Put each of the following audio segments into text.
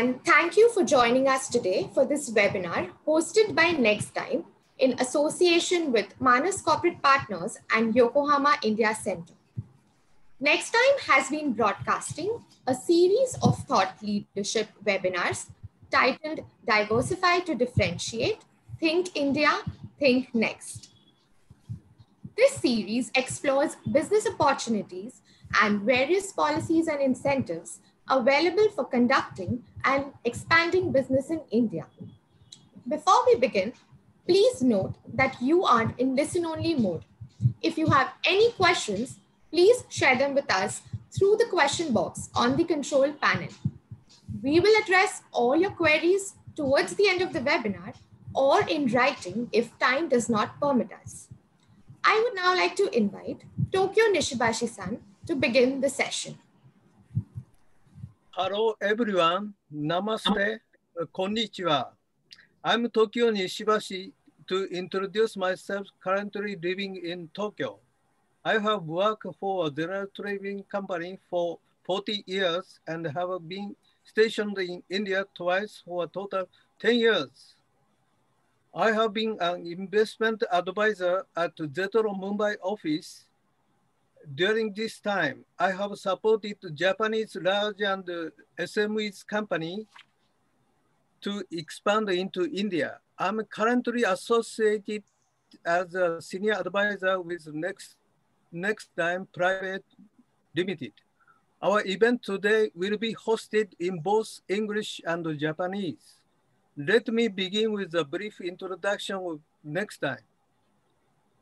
and thank you for joining us today for this webinar hosted by Nexdigm in association with Manas Corporate Partners and Yokohama India Center. Nexdigm has been broadcasting a series of thought leadership webinars titled Diversify to Differentiate, Think India, Think Next. This series explores business opportunities and various policies and incentives available for conducting and expanding business in India. Before we begin, please note that you are in listen-only mode. If you have any questions, please share them with us through the question box on the control panel. We will address all your queries towards the end of the webinar or in writing if time does not permit us. I would now like to invite Tokyo Nishibashi-san to begin the session. Hello everyone, Namaste, Konnichiwa. I'm Tokyo Nishibashi to introduce myself currently living in Tokyo. I have worked for a general trading company for 40 years and have been stationed in India twice for a total 10 years. I have been an investment advisor at JETRO Mumbai office. During this time, I have supported Japanese large and SMEs company to expand into India. I'm currently associated as a senior advisor with Next, Nexdigm Private Limited. Our event today will be hosted in both English and Japanese. Let me begin with a brief introduction of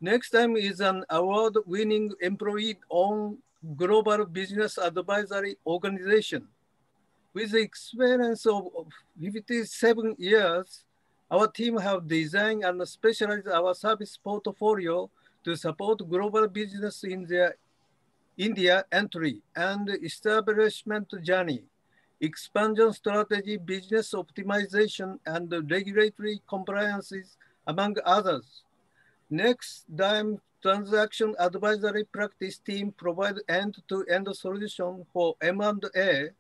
Nexdigm. Nexdigm is an award-winning employee-owned global business advisory organization. With the experience of 57 years, our team have designed and specialized our service portfolio to support global business in their India entry and establishment journey expansion strategy, business optimization, and regulatory compliances, among others. Nexdigm transaction advisory practice team provide end-to-end -end solution for M&A,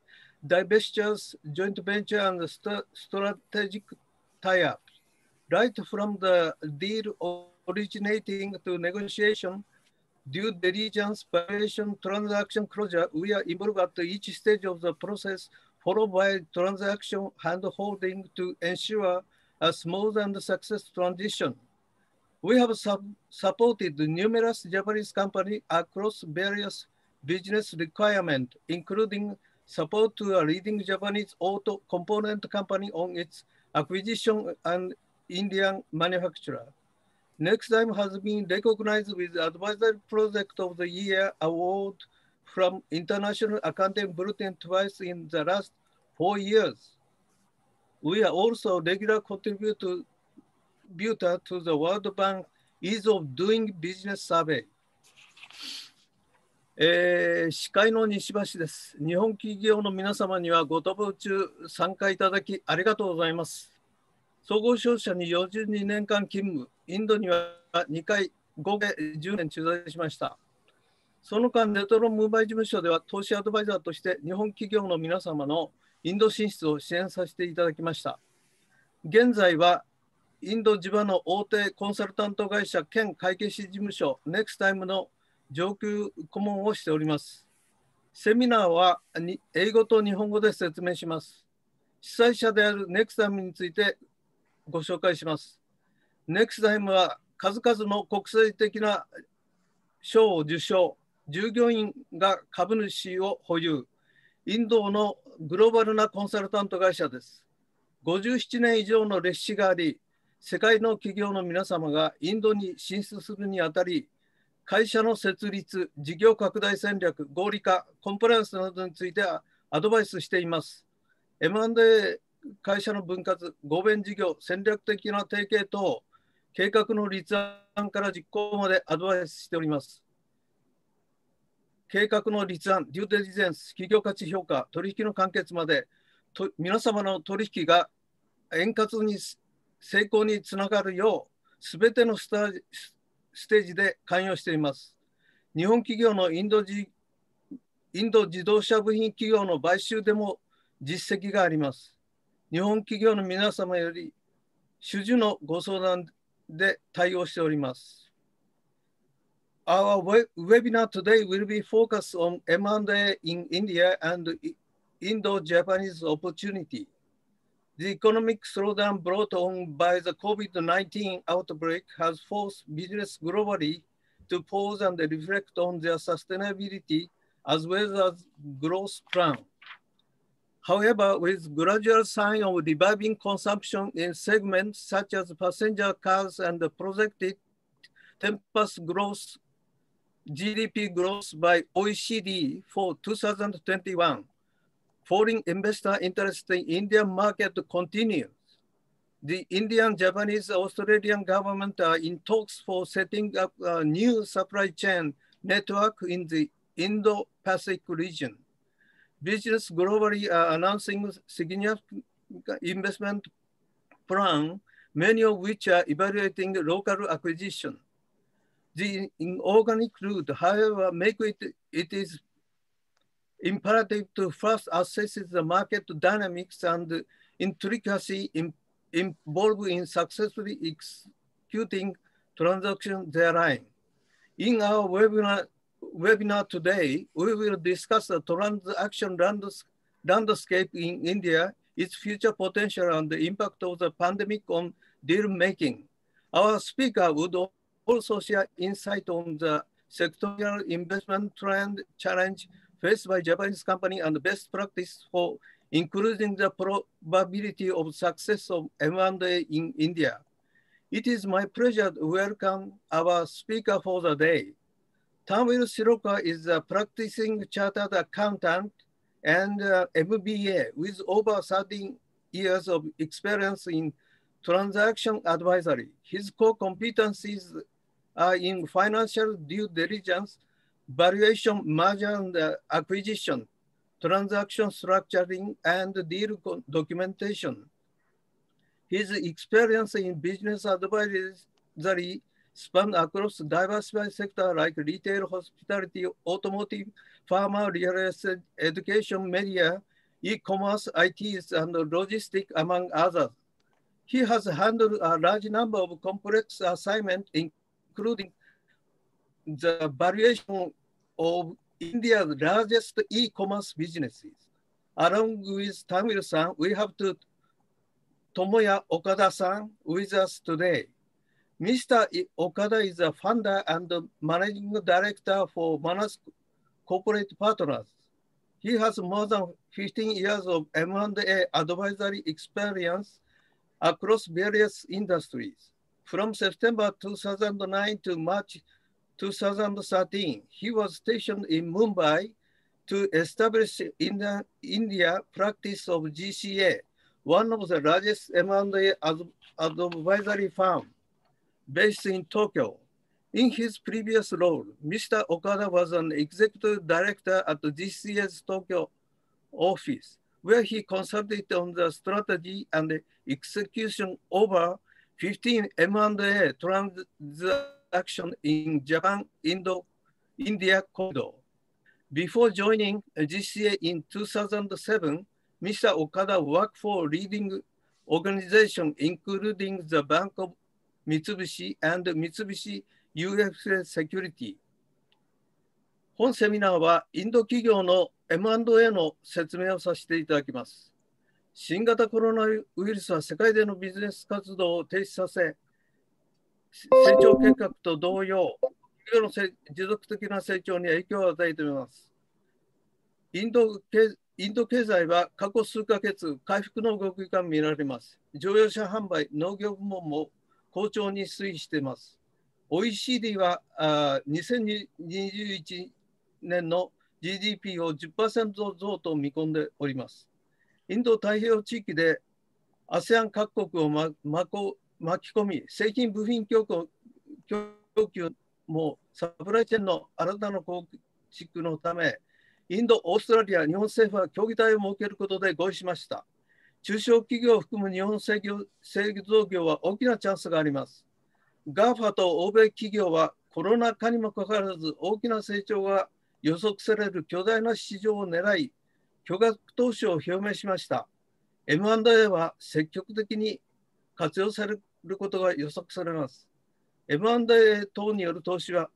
divestitures, joint venture, and st strategic tie-ups. Right from the deal originating to negotiation, due diligence, valuation, transaction closure, we are involved at each stage of the process followed by transaction hand-holding to ensure a smooth and successful transition. We have sub supported numerous Japanese companies across various business requirements, including support to a leading Japanese auto component company on its acquisition and Indian manufacturer. Nexdigm has been recognized with Advisory Project of the Year award from International Accounting Bulletin twice in the last four years. We are also regular contributor to the World Bank Ease of Doing Business Survey. えー、司会の西橋です。日本企業の皆様にはご多忙中参加いただきありがとうございます。総合商社に42年間勤務、インドには2回、合計10年駐在しました。その間、ネトロムーバイ事務所では投資アドバイザーとして日本企業の皆様のインド進出を支援させていただきました。現在はインド地場の大手コンサルタント会社兼会計士事務所ネクスタイムの上級顧問をしております。セミナーは英語と日本語で説明します。主催者であるネクスタイムについてご紹介します。ネクスタイムは数々の国際的な賞を受賞、従業員が株主を保有、インドのグローバルなコンサルタント会社です。57年以上の歴史があり、世界の企業の皆様がインドに進出するにあたり、会社の設立、事業拡大戦略、合理化、コンプライアンスなどについてアドバイスしています。M&A 会社の分割、合弁事業、戦略的な提携等、計画の立案から実行までアドバイスしております。計画の立案、デューデリゼンス、企業価値評価、取引の完結まで、と皆様の取引が円滑に成功につながるよう、すべてのスタステージで関与しています。日本企業のインドインド自動車部品企業の買収でも実績があります。日本企業の皆様より種々のご相談で対応しております。Our webinar today will be focused on M&A in India and Indo-Japanese opportunity. The economic slowdown brought on by the COVID-19 outbreak has forced business globally to pause and reflect on their sustainability as well as growth plan. However, with gradual sign of reviving consumption in segments such as passenger cars and the projected 10% growth, GDP growth by OECD for 2021, foreign investor interest in Indian market continues. The Indian, Japanese, Australian government are in talks for setting up a new supply chain network in the Indo-Pacific region business globally are announcing significant investment plan, many of which are evaluating local acquisition. The inorganic route, however, make it, it is imperative to first assess the market dynamics and intricacy in, involved in successfully executing transactions therein. In our webinar webinar today, we will discuss the transaction landscape in India, its future potential and the impact of the pandemic on deal making. Our speaker would also share insight on the sectorial investment trend challenge faced by Japanese company and best practice for increasing the probability of success of M&A in India. It is my pleasure to welcome our speaker for the day, Tamil Siroka is a practicing chartered accountant and uh, MBA with over 13 years of experience in transaction advisory. His core competencies are in financial due diligence, valuation, merger and uh, acquisition, transaction structuring, and deal documentation. His experience in business advisory span across diversified sectors like retail, hospitality, automotive, pharma, real estate, education, media, e-commerce, IT, and logistics, among others. He has handled a large number of complex assignments, including the valuation of India's largest e-commerce businesses. Along with Tamil-san, we have to Tomoya Okada-san with us today. Mr. Okada is a founder and managing director for Manas Corporate Partners. He has more than 15 years of M&A advisory experience across various industries. From September 2009 to March 2013, he was stationed in Mumbai to establish in the India practice of GCA, one of the largest M&A advisory firms based in Tokyo. In his previous role, Mr. Okada was an executive director at the GCA Tokyo office, where he consulted on the strategy and execution over 15 M&A transactions in Japan, Indo, India corridor. Before joining GCA in 2007, Mr. Okada worked for leading organizations, including the Bank of Mitsubishi and Mitsubishi UFJ Security。本セミナーはインド企業の M&A の説明をさせていただきます。新型コロナウイルスは世界でのビジネス活動を停止させ、成長計画と同様、企業の持続的な成長に影響を与えています。インド経インド経済は過去数ヶ月、回復の動きが見られます。乗用車販売、農業部門も好調に推移しています。OECD はあ2021年の GDP を10%増と見込んでおります。インド太平洋地域で ASEAN 各国を、ま、巻巻き込み、製品部品供給もサプライチェーンの新たな構築のため、インド、オーストラリア、日本政府は協議体を設けることで合意しました。中小企業を含む日本製造業は大きなチャンスがあります。GAFA と欧米企業はコロナ禍にもかかわらず大きな成長が予測される巨大な市場を狙い、巨額投資を表明しました。M&A は積極的に活用されることが予測されます。M&A 等による投資は、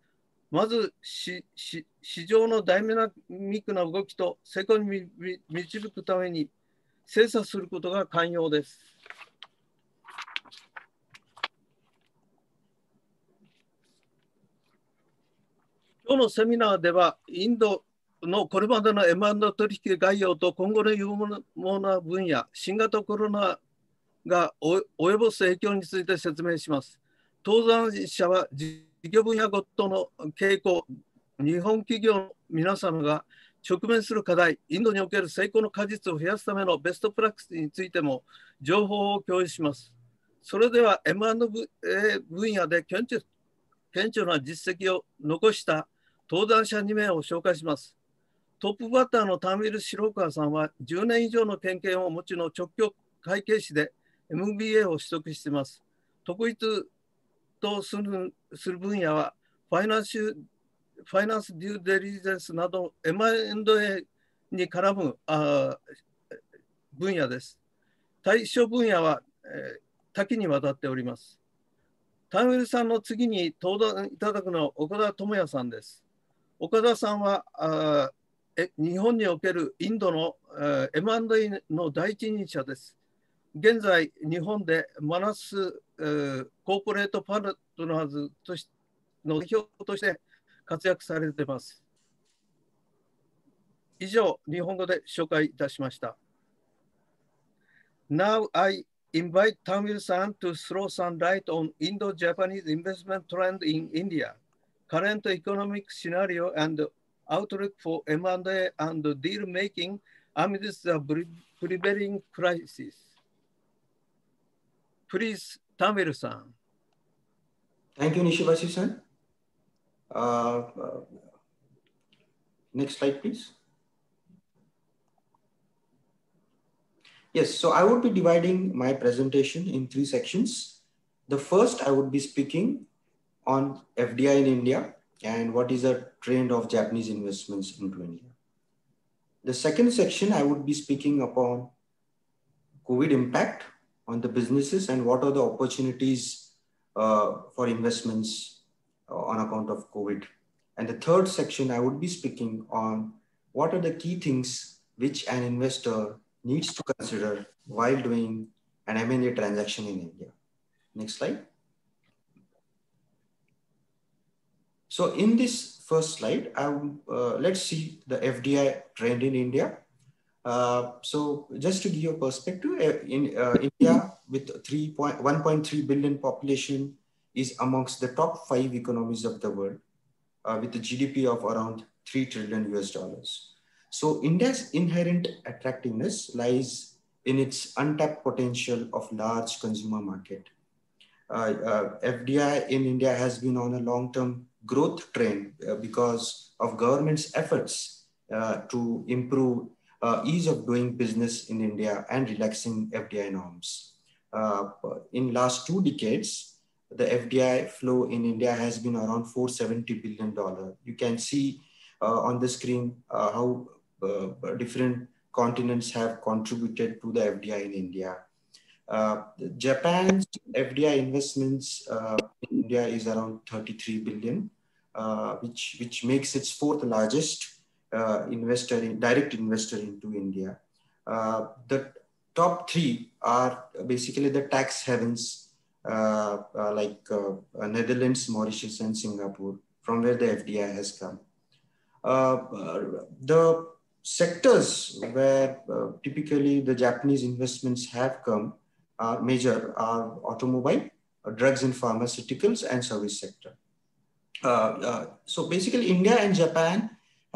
まず市場のダイナミックな動きと成功に導くために精査することが寛容です。今日のセミナーでは、インドのこれまでの M&A 取引概要と今後の有望な分野、新型コロナが及ぼす影響について説明します。登壇者は事業分野ごとの傾向、日本企業の皆様が直面する課題、インドにおける成功の果実を増やすためのベストプラクティスについても情報を共有します。それでは M&A 分野で顕著顕著な実績を残した登壇者2名を紹介します。トップバッターのタンウィル・白川さんは10年以上の経験をお持ちの直教会計士で MBA を取得しています。特筆とするする分野はファイナンシファイナンスデューデリジェンスなど M&A に絡むあ分野です。対象分野は、えー、多岐にわたっております。タンウィルさんの次に登壇いただくのは岡田智也さんです。岡田さんはあえ日本におけるインドの、えー、M&A の第一人者です。現在、日本でマナス、えー、コーポレートパートナーズとしの代表として活躍されています。以上、日本語で紹介いたしました。Now I invite Tamil san to throw some light on Indo-Japanese investment trend in India, current economic scenario and outlook for M&A and deal making amidst the prevailing crisis. Please, Tamil-san. Thank you, Nishibashi-san. Uh, uh, next slide, please. Yes, so I would be dividing my presentation in three sections. The first, I would be speaking on FDI in India and what is the trend of Japanese investments into India. The second section, I would be speaking upon COVID impact on the businesses and what are the opportunities uh, for investments uh, on account of COVID. And the third section, I would be speaking on what are the key things which an investor needs to consider while doing an M&A transaction in India. Next slide. So in this first slide, uh, let's see the FDI trend in India. Uh, so just to give you a perspective, uh, in uh, India with 1.3 billion population is amongst the top five economies of the world uh, with a GDP of around 3 trillion US dollars. So India's inherent attractiveness lies in its untapped potential of large consumer market. Uh, uh, FDI in India has been on a long-term growth trend because of government's efforts to improve uh, ease of doing business in India and relaxing FDI norms. in last two decades, the FDI flow in India has been around 470 billion dollar. You can see on the screen how different continents have contributed to the FDI in India. Uh, Japan's FDI investments uh, in India is around 33 billion, uh, which, which makes its fourth largest uh, investor in, direct investor into India. Uh, the top three are basically the tax havens like Netherlands, Mauritius, and Singapore, from where the FDI has come. the sectors where uh, typically the Japanese investments have come are major are automobile, uh, drugs and pharmaceuticals, and service sector. Uh, uh, so basically, India and Japan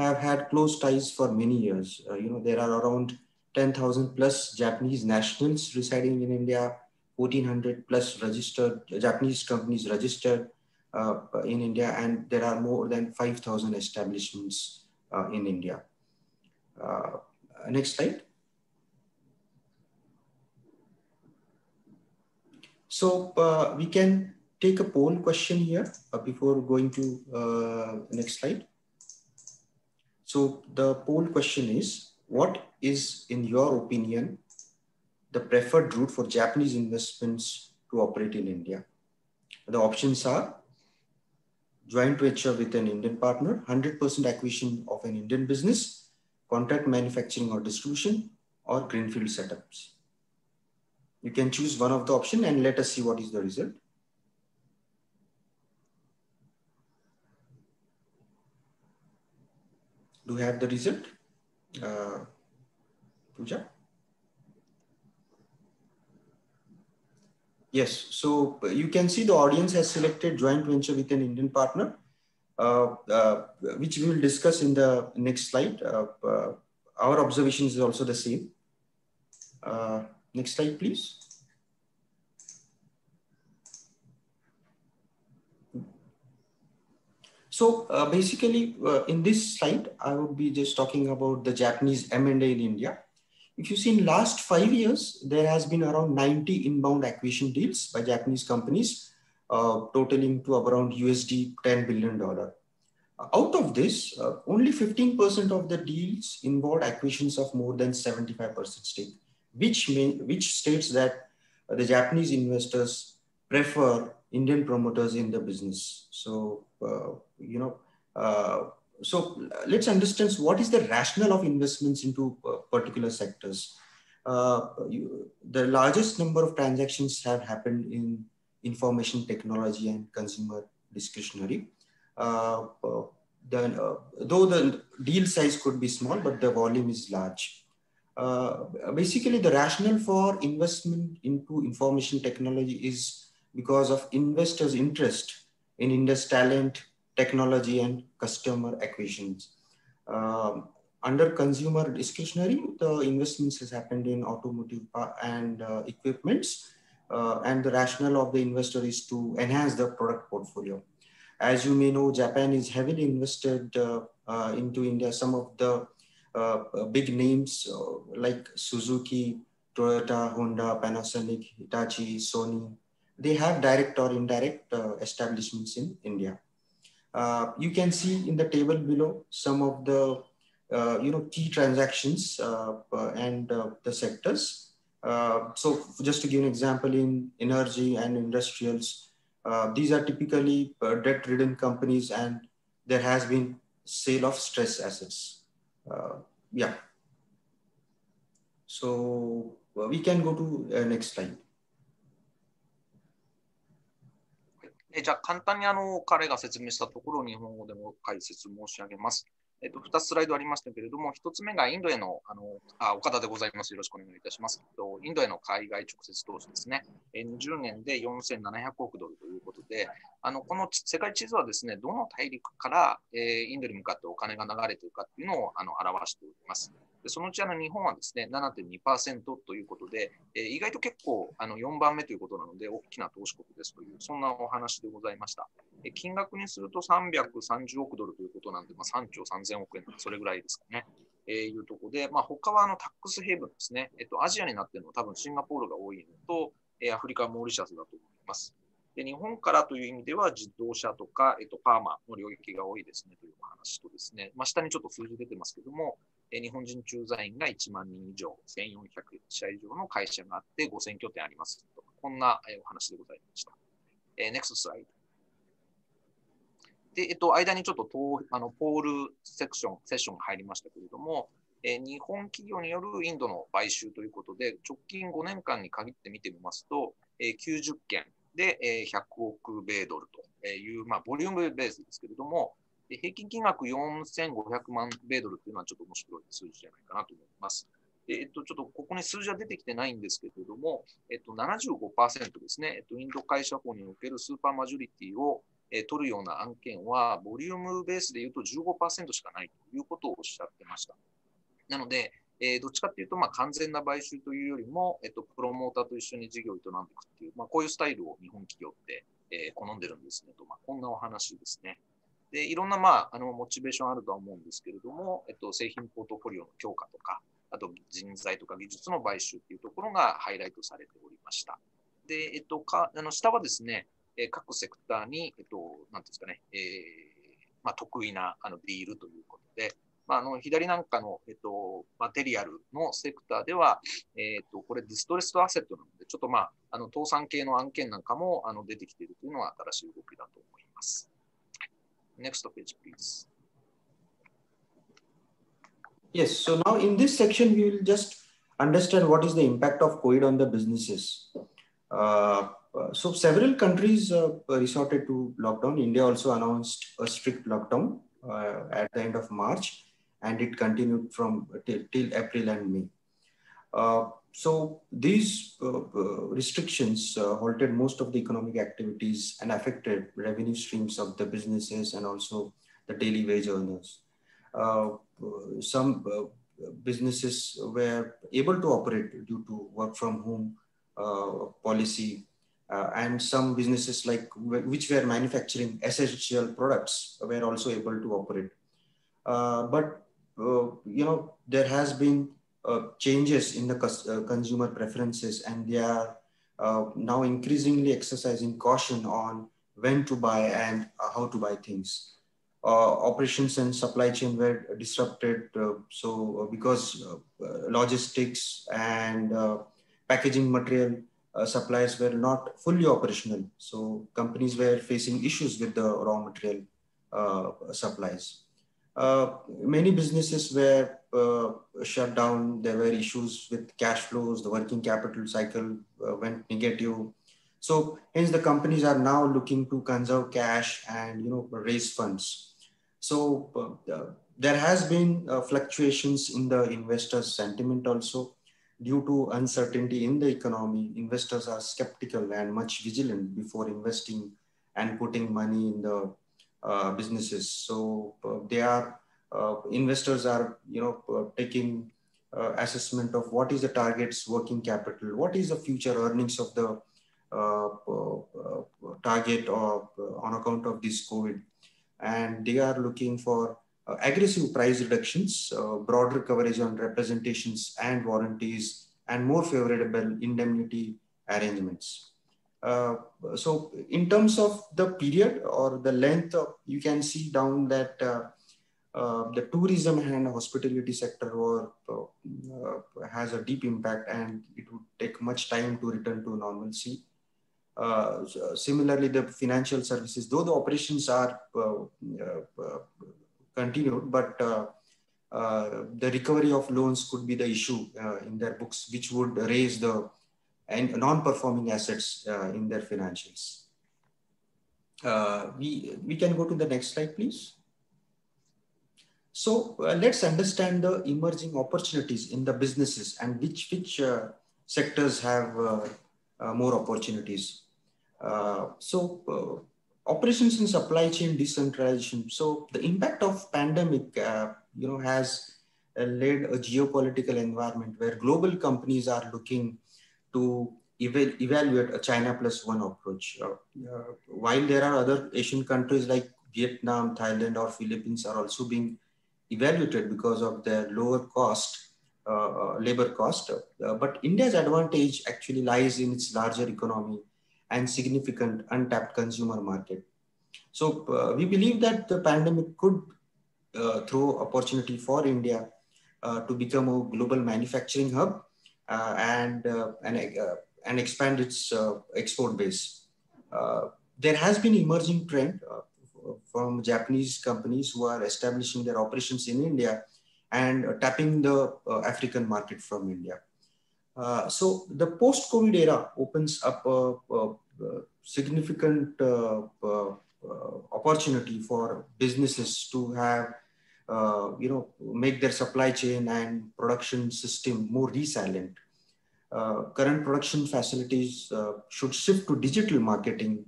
have had close ties for many years. you know, there are around 10,000 plus Japanese nationals residing in India, 1400 plus registered Japanese companies registered uh, in India, and there are more than 5,000 establishments uh, in India. Uh, next slide. So uh, we can take a poll question here uh, before going to uh, next slide. So the poll question is, what is, in your opinion, the preferred route for Japanese investments to operate in India? The options are joint venture with an Indian partner, 100% acquisition of an Indian business, contract manufacturing or distribution, or greenfield setups. You can choose one of the option and let us see what is the result. Do you have the result? Uh, Pooja? Yes, so you can see the audience has selected joint venture with an Indian partner, uh, uh, which we will discuss in the next slide. Uh, uh our observation is also the same. Uh, next slide, please. So uh, basically, uh, in this slide, I would be just talking about the Japanese M&A in India. If you see in last five years, there has been around 90 inbound acquisition deals by Japanese companies, uh, totaling to around USD $10 billion. Out of this, uh, only 15% of the deals involved acquisitions of more than 75% stake, which, may, which states that the Japanese investors prefer Indian promoters in the business. So, uh, you know, uh, so let's understand what is the rationale of investments into uh, particular sectors. Uh, you, the largest number of transactions have happened in information technology and consumer discretionary. Uh, though the deal size could be small, but the volume is large. Uh, basically the rationale for investment into information technology is because of investors' interest in Indus talent, technology, and customer acquisitions. Um, under consumer discretionary, the investments has happened in automotive and uh, equipments, uh, and the rationale of the investor is to enhance the product portfolio. As you may know, Japan is heavily invested uh, uh into India. Some of the uh, big names uh, like Suzuki, Toyota, Honda, Panasonic, Hitachi, Sony, they have direct or indirect uh, establishments in India. Uh, you can see in the table below some of the uh, you know key transactions uh, and uh, the sectors. so just to give an example in energy and industrials, these are typically debt-ridden companies and there has been sale of stress assets. yeah. So we can go to next slide. えじゃあ簡単にあの彼が説明したところを日本語でも解説申し上げます。えっと、2つスライドありましたけれども、1つ目がインドへの、あのあ岡田でございます。よろしくお願いいたします。とインドへの海外直接投資ですね。20年で4700億ドルということで、あのこの世界地図はですね、どの大陸から、えインドに向かってお金が流れているかというのをあの表しております。でそのうちあの日本はですね、7.2%ということで、えー、意外と結構あの4番目ということなので、大きな投資国ですという、そんなお話でございました。え金額にすると330億ドルということなんで、まあ、3兆3000億円とか、それぐらいですかね。えー、いうところで、まあ、他はあのタックスヘイブンですね。えっと、アジアになっているのは多分シンガポールが多いのと、えー、アフリカ、モーリシャスだと思います。で日本からという意味では自動車とか、えっと、パーマの領域が多いですねというお話とですね、まあ、下にちょっと数字出てますけども、日本人駐在員が1万人以上、1400社以上の会社があって5000拠点ありますと。こんなお話でございました。えー、NEXT スライド。で、えっと、間にちょっとあのポールセクション、セッションが入りましたけれども、えー、日本企業によるインドの買収ということで、直近5年間に限って見てみますと、えー、90件で、えー、100億米ドルという、まあ、ボリュームベースですけれども、で平均金額4500万米ドルっていうのはちょっと面白い数字じゃないかなと思います。でえっと、ちょっとここに数字は出てきてないんですけれども、えっと、75%ですね、えっと、インド会社法におけるスーパーマジョリティを、え取るような案件は、ボリュームベースで言うと15%しかないということをおっしゃってました。なので、えー、どっちかっていうと、ま、完全な買収というよりも、えっと、プロモーターと一緒に事業を営んでいくっていう、まあ、こういうスタイルを日本企業って、えー、好んでるんですねと、まあ、こんなお話ですね。で、いろんな、まあ、あの、モチベーションあるとは思うんですけれども、えっと、製品ポートフォリオの強化とか、あと人材とか技術の買収っていうところがハイライトされておりました。で、えっと、かあの下はですね、え各セクターに、えっと、なんですかね、えー、まあ、得意なあのディールということで、まあ、あの左なんかの、えっと、マテリアルのセクターでは、えっと、これディストレストアセットなので、ちょっとまあ、あの倒産系の案件なんかもあの出てきているというのは新しい動きだと思います。Next page, please. Yes, so now in this section, we will just understand what is the impact of COVID on the businesses. Uh, so several countries uh, resorted to lockdown. India also announced a strict lockdown uh, at the end of March, and it continued from till, till April and May. Uh, so these uh, uh, restrictions halted most of the economic activities and affected revenue streams of the businesses and also the daily wage earners. some businesses were able to operate due to work from home uh, policy uh, and some businesses like which were manufacturing essential products were also able to operate uh, but you know there has been Uh, changes in the uh, consumer preferences and they are uh, now increasingly exercising caution on when to buy and how to buy things uh, operations and supply chain were disrupted. Uh, so uh, because logistics and packaging material supplies were not fully operational. So companies were facing issues with the raw material supplies. Uh, many businesses were uh, shut down. There were issues with cash flows. The working capital cycle uh, went negative. So hence the companies are now looking to conserve cash and you know raise funds. So uh, there has been uh, fluctuations in the investors' sentiment also due to uncertainty in the economy. Investors are skeptical and much vigilant before investing and putting money in the businesses. So uh, they are uh, investors are you know uh, taking assessment of what is the target's working capital, what is the future earnings of the target or on account of this COVID and they are looking for uh, aggressive price reductions, uh, broader coverage on representations and warranties, and more favorable indemnity arrangements. Uh, so in terms of the period or the length, of, you can see down that uh, uh, the tourism and hospitality sector were, uh, has a deep impact and it would take much time to return to normalcy. Uh, similarly, the financial services, though the operations are uh, uh, continued, but the recovery of loans could be the issue in their books, which would raise the and non-performing assets in their financials. we, we can go to the next slide, please. So uh, let's understand the emerging opportunities in the businesses and which, which uh, sectors have uh, more opportunities. Uh, so uh, operations and supply chain decentralization. So the impact of pandemic, uh, you know, has led a geopolitical environment where global companies are looking to ev evaluate a China plus one approach. Uh, uh, while there are other Asian countries like Vietnam, Thailand, or Philippines are also being evaluated because of their lower cost, uh, labor cost. but India's advantage actually lies in its larger economy and significant untapped consumer market. So uh, we believe that the pandemic could uh, throw opportunity for India uh, to become a global manufacturing hub uh, and, uh, and, uh, and expand its export base. there has been emerging trend from Japanese companies who are establishing their operations in India and tapping the African market from India. Uh, so the post-COVID era opens up a, a, a significant uh, uh, opportunity for businesses to have, uh, you know, make their supply chain and production system more resilient. current production facilities should shift to digital marketing,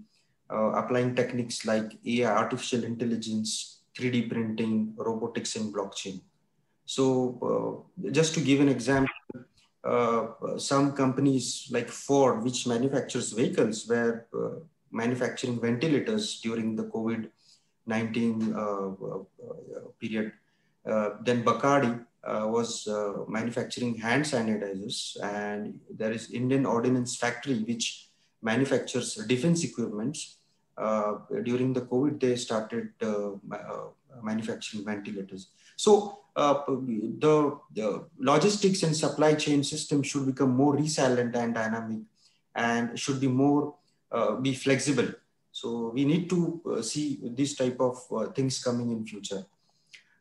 applying techniques like AI, artificial intelligence, 3D printing, robotics, and blockchain. So, just to give an example, uh, some companies like Ford, which manufactures vehicles, were uh, manufacturing ventilators during the COVID 19 uh, uh, uh period. Uh, then Bacardi was manufacturing hand sanitizers, and there is Indian Ordnance Factory, which manufactures defense equipments. during the COVID, they started manufacturing ventilators. So uh, the, the logistics and supply chain system should become more resilient and dynamic and should be more uh, be flexible. So we need to uh, see this type of uh, things coming in future.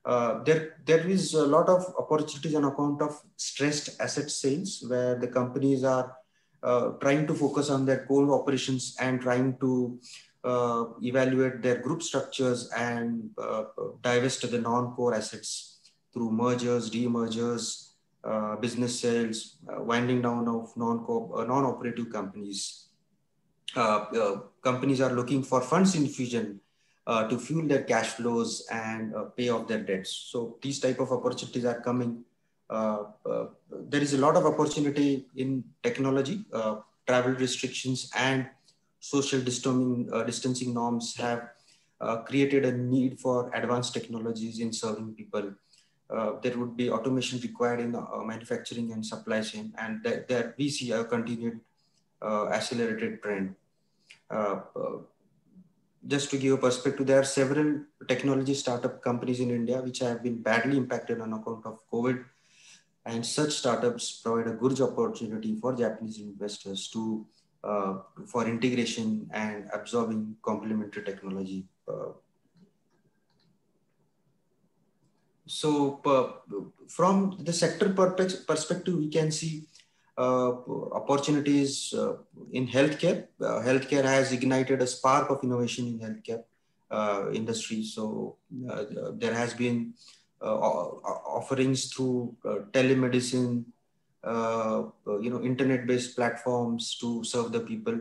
Uh, there, there is a lot of opportunities on account of stressed asset sales where the companies are uh, trying to focus on their core operations and trying to uh, evaluate their group structures and uh, divest the non-core assets through mergers, demergers, business sales, winding down of non-operative companies. Companies are looking for funds infusion uh, to fuel their cash flows and uh, pay off their debts. So these type of opportunities are coming. Uh, there is a lot of opportunity in technology, travel restrictions and social distancing, distancing norms have created a need for advanced technologies in serving people. Uh, there would be automation required in uh, manufacturing and supply chain, and that, that we see a continued uh, accelerated trend just to give a perspective, there are several technology startup companies in India which have been badly impacted on account of COVID. And such startups provide a good opportunity for Japanese investors to uh, for integration and absorbing complementary technology. Uh, so uh, from the sector perspective, we can see uh, Uh, opportunities uh, in healthcare. Uh, healthcare has ignited a spark of innovation in healthcare uh, industry. So uh, there has been offerings through telemedicine, you know, internet-based platforms to serve the people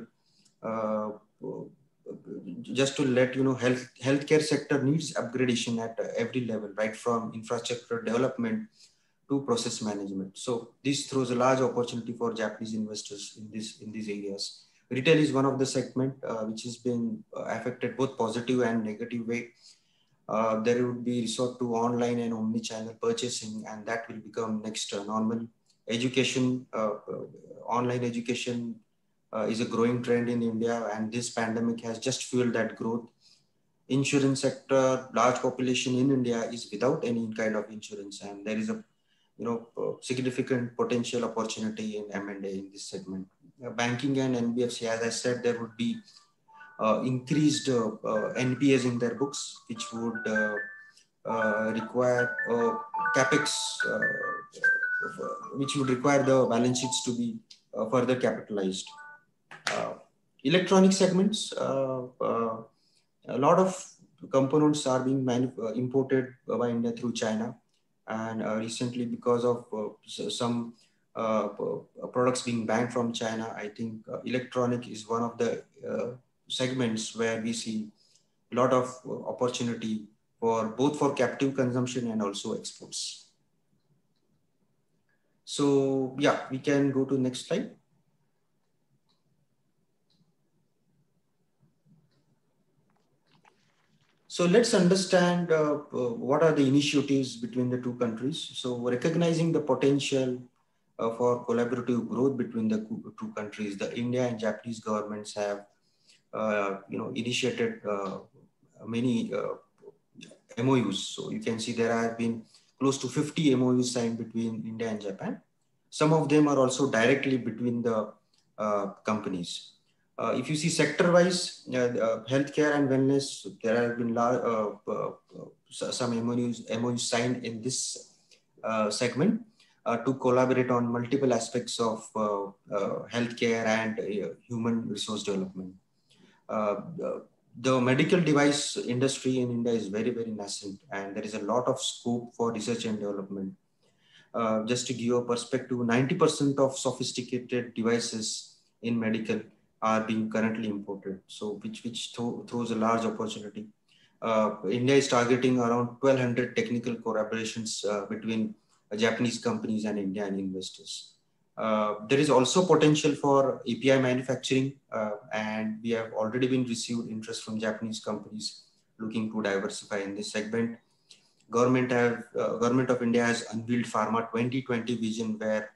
just to let you know health healthcare sector needs upgradation at every level right from infrastructure development to process management. So this throws a large opportunity for Japanese investors in this in these areas. Retail is one of the segment uh, which has been uh, affected both positive and negative way. Uh, there would be resort to online and omni-channel purchasing, and that will become next uh, normal. Education, uh, uh, online education is a growing trend in India, and this pandemic has just fueled that growth insurance sector, large population in India is without any kind of insurance, and there is a you know, uh, significant potential opportunity in M&A in this segment. Uh, banking and NBFC, as I said, there would be uh, increased uh, uh, NPAs in their books, which would uh, require capex, which would require the balance sheets to be further capitalized. electronic segments, a lot of components are being imported by India through China and uh, recently, because of uh, some uh, products being banned from China, I think electronic is one of the segments where we see a lot of opportunity for both for captive consumption and also exports. So yeah, we can go to next slide. So let's understand uh, uh, what are the initiatives between the two countries. So recognizing the potential uh, for collaborative growth between the two countries, the India and Japanese governments have, uh, you know, initiated uh, many uh, MOUs. So you can see there have been close to 50 MOUs signed between India and Japan. Some of them are also directly between the companies. Uh, if you see sector-wise, uh, uh, healthcare and wellness, there have been uh, uh, some MOUs, MOUs signed in this segment to collaborate on multiple aspects of healthcare and human resource development. the medical device industry in India is very, very nascent, and there is a lot of scope for research and development. just to give a perspective, 90% of sophisticated devices in medical are being currently imported. So which, which th throws a large opportunity. Uh, India is targeting around 1200 technical collaborations uh, between uh, Japanese companies and Indian investors. Uh, there is also potential for API manufacturing uh, and we have already been received interest from Japanese companies looking to diversify in this segment. Government have uh, government of India has unveiled Pharma 2020 vision where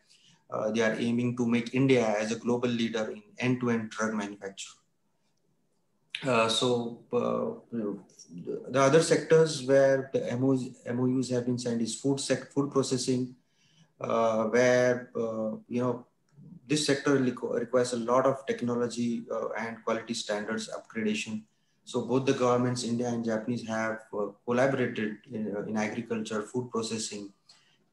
uh, they are aiming to make India as a global leader in end-to-end drug manufacture. Uh, so uh, the other sectors where the MOUs, have been signed is food sec, food processing, uh, where you know this sector requires a lot of technology and quality standards upgradation. So both the governments, India and Japanese, have collaborated in, in, agriculture, food processing,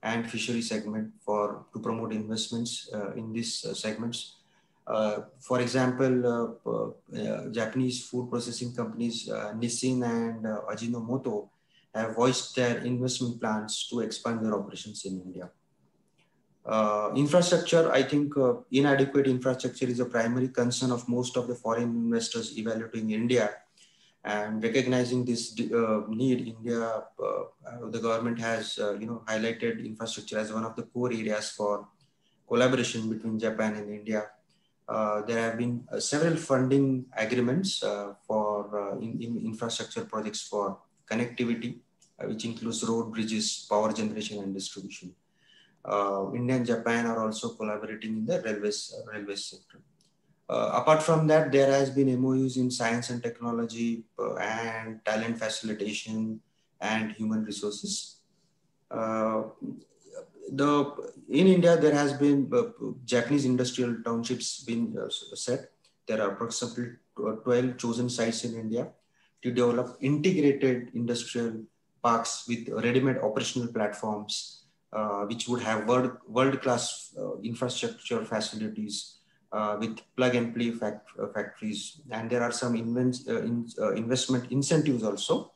and fishery segment for to promote investments in these segments. Uh, for example, uh, uh, Japanese food processing companies Nissin and Ajinomoto have voiced their investment plans to expand their operations in India. Uh, infrastructure, I think uh, inadequate infrastructure is a primary concern of most of the foreign investors evaluating India. And recognizing this uh, need, India, the government has you know highlighted infrastructure as one of the core areas for collaboration between Japan and India uh, there have been uh, several funding agreements uh, for in, in infrastructure projects for connectivity, which includes road, bridges, power generation, and distribution. India and Japan are also collaborating in the railways, railways sector. Uh, apart from that, there has been MOUs in science and technology uh, and talent facilitation and human resources. Uh, the in India there has been uh, Japanese industrial townships been uh, set. There are approximately 12 chosen sites in India to develop integrated industrial parks with ready-made operational platforms, uh, which would have world, world-class uh, infrastructure facilities uh, with plug-and-play fact, uh, factories. And there are some invent, in, investment incentives also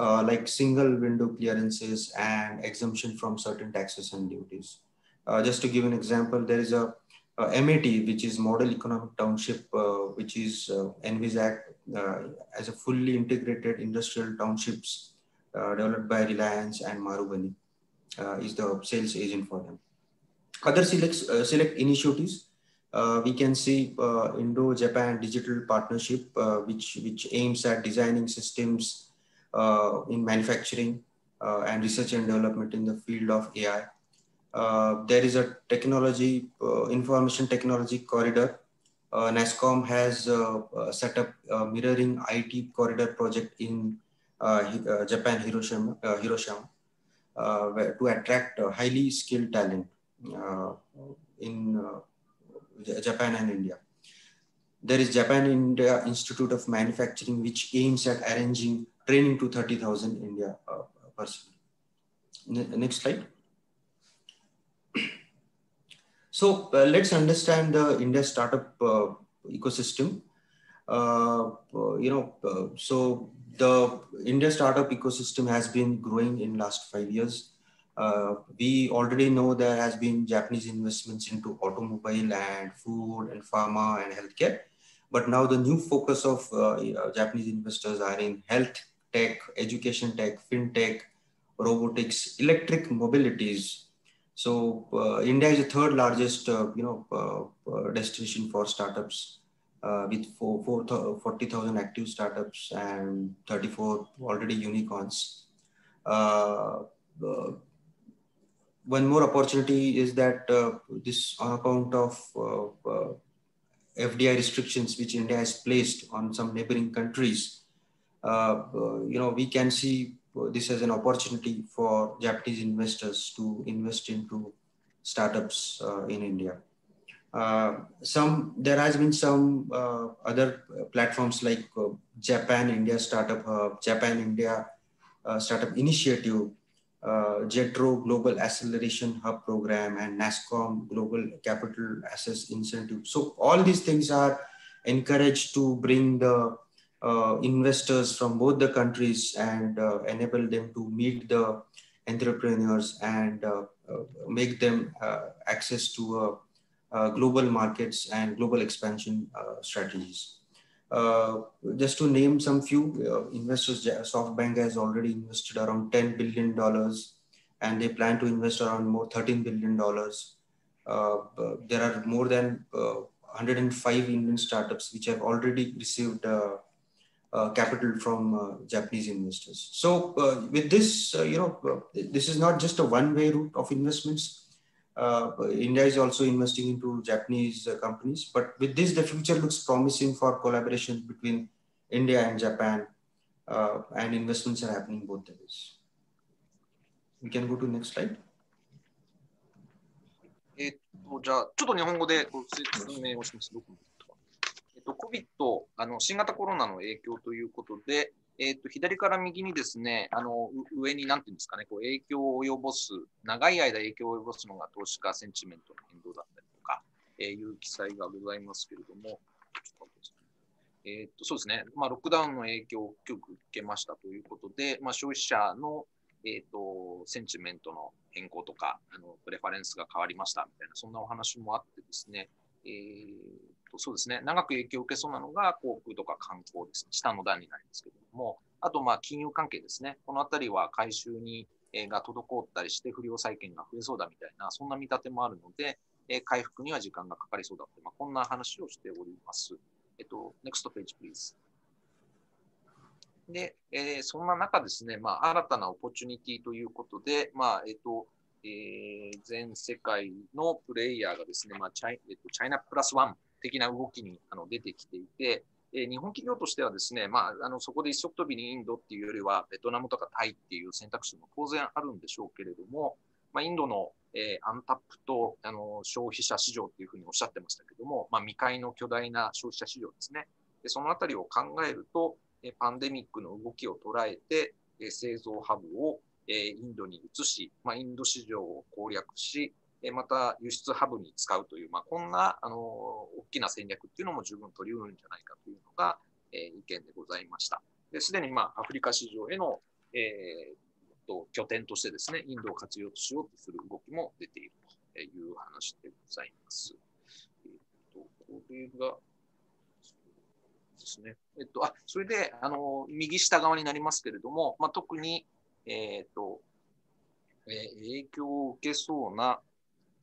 uh, like single window clearances and exemption from certain taxes and duties. Uh, just to give an example, there is a, a MET, which is Model Economic Township, uh, which is uh, envisaged uh, as a fully integrated industrial townships uh, developed by Reliance and Marubeni, is the sales agent for them. Other select, select initiatives, Uh, we can see uh, Indo-Japan Digital Partnership, uh, which, which aims at designing systems uh, in manufacturing uh, and research and development in the field of AI. Uh, there is a technology, information technology corridor. NASSCOM has set up a mirroring IT corridor project in Japan, Hiroshima, Hiroshima to attract highly skilled talent in Japan and India. There is Japan India Institute of Manufacturing, which aims at arranging training to 30,000 India uh, person. Next slide. So uh, let's understand the India startup uh, ecosystem. Uh, uh you know, uh, so the India startup ecosystem has been growing in last five years. We already know there has been Japanese investments into automobile and food and pharma and healthcare. But now the new focus of Japanese investors are in health tech, education tech, fintech, robotics, electric mobilities. So uh, India is the third largest, uh, you know, uh, uh destination for startups uh, with 40,000 active startups and 34 already unicorns. Uh, one more opportunity is that this on account of FDI restrictions which India has placed on some neighboring countries, uh, you know, we can see this as an opportunity for Japanese investors to invest into startups uh, in India. Uh, some there has been some uh, other platforms like uh, Japan India Startup Hub, Japan India uh, Startup Initiative, JETRO Global Acceleration Hub Program, and NASSCOM Global Capital Access Incentive. So all these things are encouraged to bring the uh, investors from both the countries and uh, enable them to meet the entrepreneurs and uh, uh make them uh, access to uh, global markets and global expansion strategies. Uh, just to name some few uh, investors, SoftBank has already invested around $10 billion and they plan to invest around more $13 billion. Uh, there are more than 105 Indian startups which have already received uh, capital from uh, Japanese investors. So uh, with this, you know, this is not just a one-way route of investments. India is also investing into Japanese companies, but with this, the future looks promising for collaboration between India and Japan, uh, and investments are happening both the ways. We can go to next slide. えっと、じゃあ、ちょっと日本語でご説明をします。えっと、COVID、あの新型コロナの影響ということで、 えっと、左から右にですね、あの上になんていうんですかね、こう影響を及ぼす、長い間影響を及ぼすのが投資家センチメントの変動だったりとか、えー、いう記載がございますけれども、えっとそうですね、まあ、ロックダウンの影響を大きく受けましたということで、まあ、消費者の、えーと、センチメントの変更とかあの、プレファレンスが変わりましたみたいな、そんなお話もあってですね、えーとそうですね、長く影響を受けそうなのが航空とか観光です、ね、下の段になりますけれども、あとまあ金融関係ですね、このあたりは回収に、えー、が滞ったりして不良債権が増えそうだみたいな、そんな見立てもあるので、えー、回復には時間がかかりそうだって、まあ、こんな話をしております。えっと、next page, please. で、えー、そんな中ですね、まあ、新たなオポチュニティということで、まあ、えっと、えー、全世界のプレイヤーがですね、まあ、チャイ、えっと、チャイナプラスワン的な動きにあの出てきていて、え、日本企業としてはですね、まあ、あのそこで一足飛びにインドっていうよりは、ベトナムとかタイっていう選択肢も当然あるんでしょうけれども、まあ、インドの、えー、アンタップとあの消費者市場っていうふうにおっしゃってましたけども、まあ、未開の巨大な消費者市場ですね。でそのあたりを考えると、えパンデミックの動きを捉えて、え製造ハブを、えインドに移し、まあ、インド市場を攻略し、また輸出ハブに使うという、まあ、こんなあの大きな戦略っていうのも十分取り得るんじゃないかというのが、え意見でございました。ですでに、まあ、アフリカ市場への、えーと拠点としてですね、インドを活用しようとする動きも出ているという話でございます。えっと、これが、ですね。えっと、あ、それで、あの、右下側になりますけれども、まあ、特に、えっと、えー、影響を受けそうな、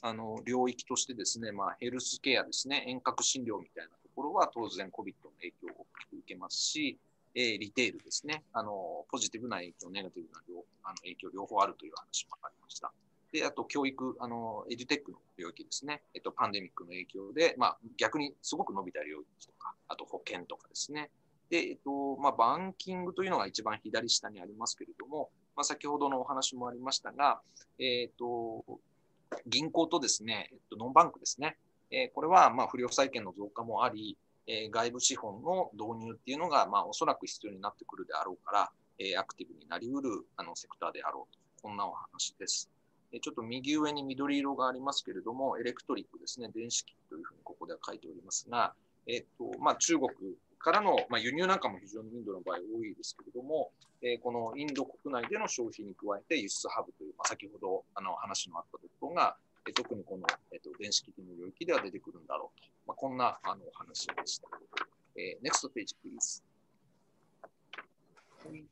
あの、領域としてですね、まあ、ヘルスケアですね、遠隔診療みたいなところは当然 COVID の影響を受けますし、えー、リテールですね。あの、ポジティブな影響、ネガティブなあの影響両方あるという話もありました。で、あと教育、あの、エデュテックの領域ですね。えっと、パンデミックの影響で、まあ、逆にすごく伸びた領域とか、あと保険とかですね。で、えっと、まあ、バンキングというのが一番左下にありますけれども、まあ、先ほどのお話もありましたが、えっと、銀行とですね、えっと、ノンバンクですね。え、これは、ま、不良債権の増加もあり、え、外部資本の導入っていうのが、まあ、おそらく必要になってくるであろうから、え、アクティブになりうるあのセクターであろうと、こんなお話です。えちょっと右上に緑色がありますけれども、エレクトリックですね、電子機というふうにここでは書いておりますが、えっ、とまあ、中国からの、まあ、輸入なんかも非常にインドの場合多いですけれども、えー、このインド国内での消費に加えて輸出ハブという、まあ、先ほどあの話のあったところが、え特にこの、えーと、電子機器の領域では出てくるんだろうと、まあ、こんなあのお話でした。えー、next page, please.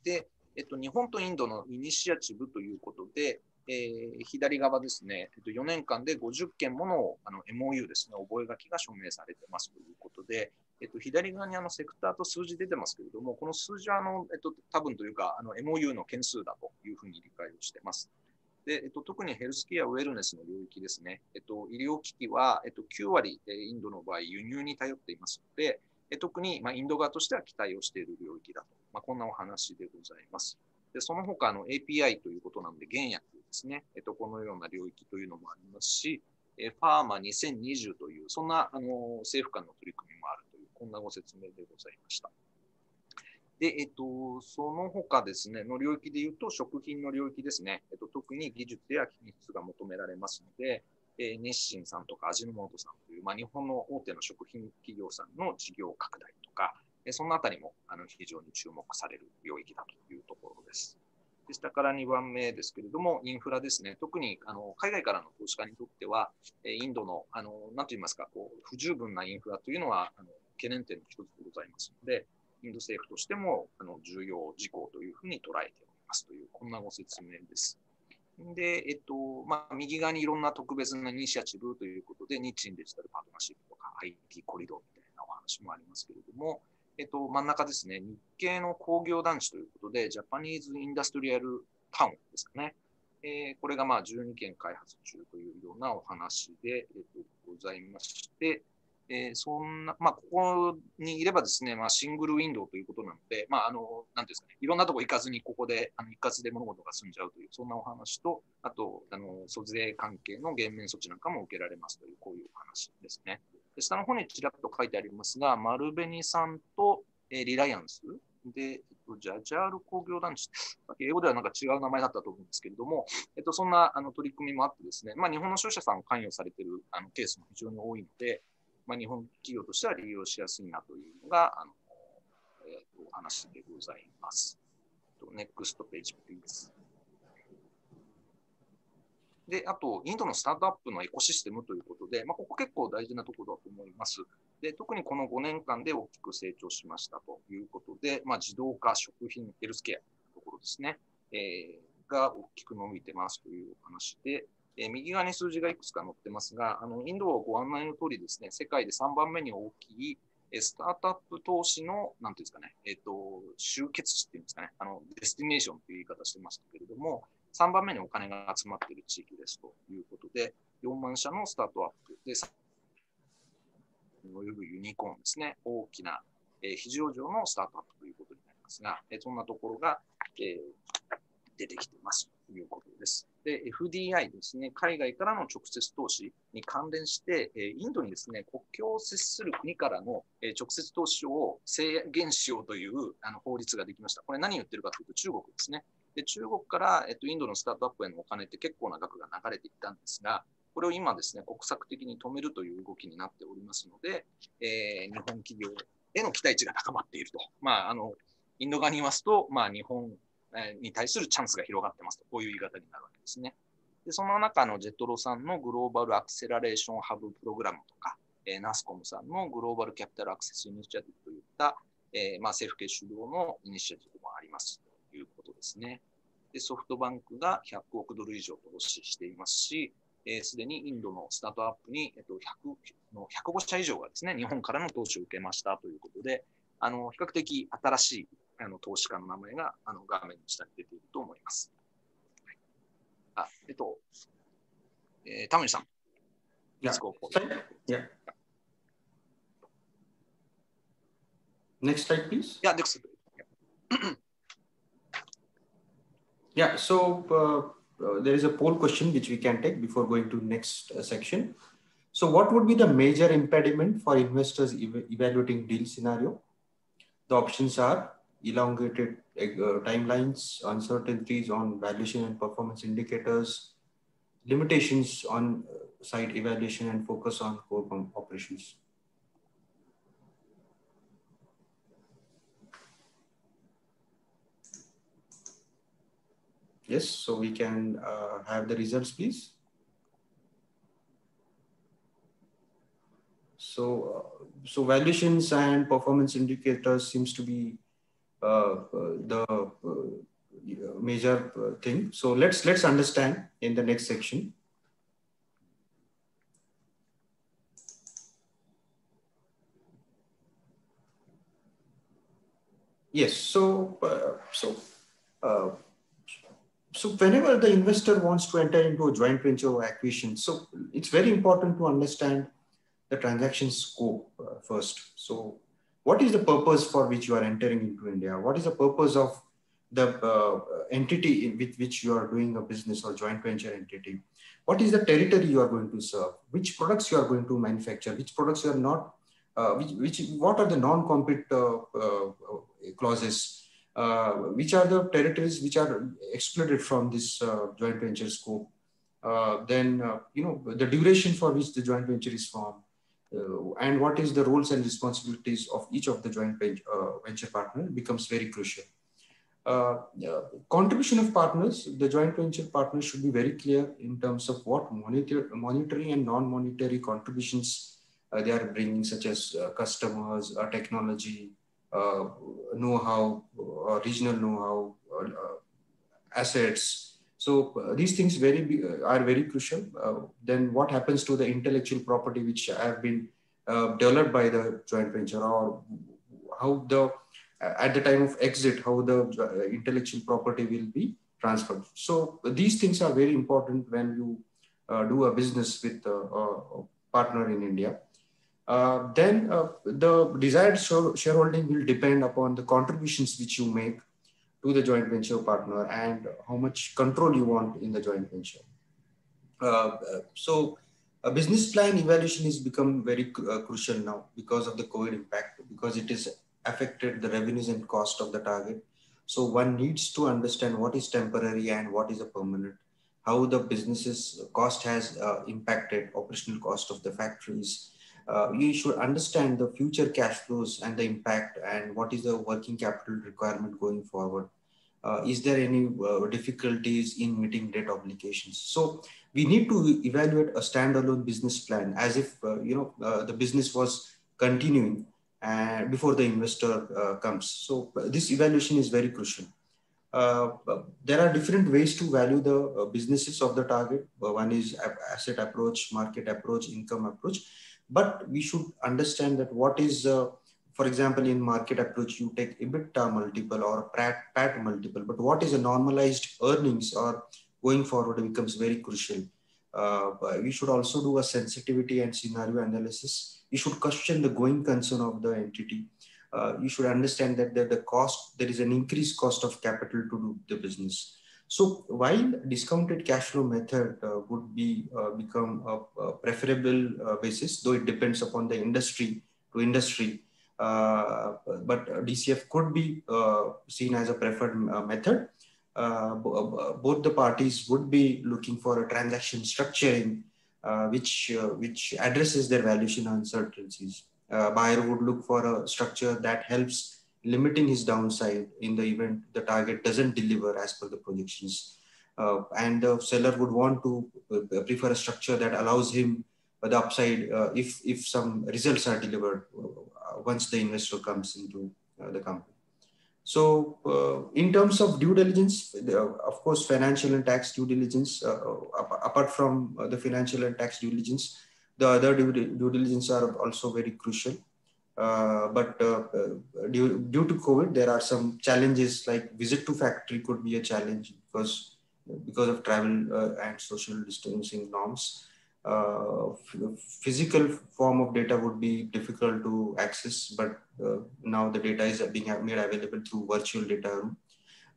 で、えっと、日本とインドのイニシアチブということで、えー、左側ですね、えっと、4年間で50件ものあの MOU ですね、覚書が署名されてますということで、えっと、左側にあのセクターと数字出てますけれども、この数字はあの、えっと、多分というかあの MOU の件数だというふうに理解をしてます。で、えっと、特にヘルスケア、ウェルネスの領域ですね、えっと、医療機器は、えっと、9割、インドの場合、輸入に頼っていますので、え特に、まあ、インド側としては期待をしている領域だと、まあ、こんなお話でございます。でその他の API ということなので、原薬ですね、えっと、このような領域というのもありますし、えファーマ2020という、そんなあの政府間の取り組みもある、こんなご説明でございました。で、えっと、その他ですね、の領域で言うと、食品の領域ですね、えっと、特に技術や品質が求められますので、えー、日清さんとか味の素さんという、まあ、日本の大手の食品企業さんの事業拡大とか、えー、そのあたりもあの非常に注目される領域だというところです。で下から2番目ですけれども、インフラですね、特にあの海外からの投資家にとっては、インドの、あのなんといいますかこう、不十分なインフラというのはあの懸念点の一つでございますので、インド政府としてもあの重要事項というふうに捉えておりますという、こんなご説明です。で、えっと、まあ、右側にいろんな特別なイニシアチブということで、日清デジタルパートナーシップとか IT コリドーみたいなお話もありますけれども、えっと、真ん中ですね、日系の工業団地ということで、ジャパニーズ・インダストリアル・タウンですかね。えー、これがまあ12件開発中というようなお話で、えっと、ございまして、えー、そんな、まあ、ここにいればですね、まあ、シングルウィンドウということなので、まあ、あの、なんですかね、いろんなとこ行かずに、ここで、あの、一括で物事が済んじゃうという、そんなお話と、あと、あの、租税関係の減免措置なんかも受けられますという、こういうお話ですね。で下の方にちらっと書いてありますが、丸紅さんと、えー、リライアンスで、えっと、ジャジャール工業団地、英語ではなんか違う名前だったと思うんですけれども、えっと、そんなあの取り組みもあってですね、まあ、日本の商社さん関与されているあのケースも非常に多いので、まあ、日本企業としては利用しやすいなというのが、あのえー、とお話でございます。NEXT page, please. で、あと、インドのスタートアップのエコシステムということで、まあ、ここ結構大事なところだと思います。で、特にこの5年間で大きく成長しましたということで、まあ、自動化、食品、ヘルスケアのところですね、えー、が大きく伸びてますというお話で、えー、右側に数字がいくつか載ってますが、あのインドはご案内の通りですね、世界で3番目に大きいスタートアップ投資の、なんていうんですかね、えっ、ー、と、集結地っていうんですかね、あの、デスティネーションという言い方してましたけれども、3番目にお金が集まっている地域ですということで、4万社のスタートアップ。で、及ぶユニコーンですね、大きな、えー、非上場のスタートアップということになりますが、えー、そんなところが、えー、出てきています。いうことです。で、FDI ですね、海外からの直接投資に関連して、インドにですね、国境を接する国からの直接投資を制限しようというあの法律ができました。これ何言ってるかというと中国ですね。で中国から、えっと、インドのスタートアップへのお金って結構な額が流れていったんですが、これを今ですね、国策的に止めるという動きになっておりますので、えー、日本企業への期待値が高まっていると。まあ、あの、インド側に言いますと、まあ、日本に対するチャンスが広がってますと、こういう言い方になるわけですね。でその中のジェトロさんのグローバルアクセラレーションハブプログラムとか、えー、ナスコムさんのグローバルキャピタルアクセスイニシアティブといった、えー、まあ、政府系主導のイニシアティブもありますということですね。でソフトバンクが100億ドル以上投資していますし、す、え、で、ー、にインドのスタートアップに、えっと、100の105社以上がですね、日本からの投資を受けましたということで、あの比較的新しいあの投資家の名前があの画面の下に出ていると思います。あ、えっと、えー、タムニさん。Yeah. Let's go for it. Yeah. Next slide, please. Yeah, next. yeah, so uh, uh, there is a poll question which we can take before going to next uh, section. So what would be the major impediment for investors ev evaluating deal scenario? The options are elongated uh, timelines, uncertainties on valuation and performance indicators, limitations on uh, site evaluation and focus on core operations. Yes, so we can uh, have the results, please. So, uh, so valuations and performance indicators seems to be the uh, major uh, thing. So let's let's understand in the next section. Yes. So so so whenever the investor wants to enter into a joint venture or acquisition, so it's very important to understand the transaction scope uh, first. So what is the purpose for which you are entering into India? What is the purpose of the uh, entity with which you are doing a business or joint venture entity? What is the territory you are going to serve? Which products you are going to manufacture? Which products you are not? Uh, which, which what are the non-compete uh, uh clauses? Uh, which are the territories which are excluded from this uh, joint venture scope? then you know the duration for which the joint venture is formed and what is the roles and responsibilities of each of the joint uh, venture partner becomes very crucial. Uh, contribution of partners, the joint venture partners should be very clear in terms of what monitor, monetary and non-monetary contributions uh, they are bringing, such as uh, customers, uh, technology, know-how, regional know-how, assets, so uh, these things very uh, are very crucial. Uh, then what happens to the intellectual property which have been developed by the joint venture or how the at the time of exit how the intellectual property will be transferred. So these things are very important when you do a business with a partner in India. uh, then uh, the desired shareholding will depend upon the contributions which you make to the joint venture partner and how much control you want in the joint venture. Uh, so a business plan evaluation has become very uh, crucial now because of the COVID impact, because it has affected the revenues and cost of the target. So one needs to understand what is temporary and what is a permanent, how the business's cost has uh, impacted operational cost of the factories, uh, you should understand the future cash flows and the impact and what is the working capital requirement going forward. Uh, is there any uh, difficulties in meeting debt obligations? So we need to evaluate a standalone business plan as if uh, you know uh, the business was continuing uh, before the investor comes. So this evaluation is very crucial. there are different ways to value the businesses of the target. one is asset approach, market approach, income approach but we should understand that what is, uh, for example, in market approach, you take EBITDA multiple or PAT, multiple, but what is a normalized earnings or going forward becomes very crucial. Uh, we should also do a sensitivity and scenario analysis. You should question the going concern of the entity. Uh, you should understand that the, the cost, there is an increased cost of capital to do the business. So while discounted cash flow method uh, would be uh, become a, a preferable uh, basis, though it depends upon the industry to industry, but DCF could be uh, seen as a preferred uh, method. both the parties would be looking for a transaction structuring which which addresses their valuation uncertainties. buyer would look for a structure that helps limiting his downside in the event the target doesn't deliver as per the projections. Uh, and the seller would want to uh, prefer a structure that allows him the upside uh, if, if some results are delivered uh, once the investor comes into uh, the company. So uh, in terms of due diligence, of course, financial and tax due diligence, apart from the financial and tax due diligence, the other due, due diligence are also very crucial. Uh, but uh, uh, due, due to COVID, there are some challenges like visit to factory could be a challenge because because of travel uh, and social distancing norms. Physical form of data would be difficult to access, but now the data is being made available through virtual data room.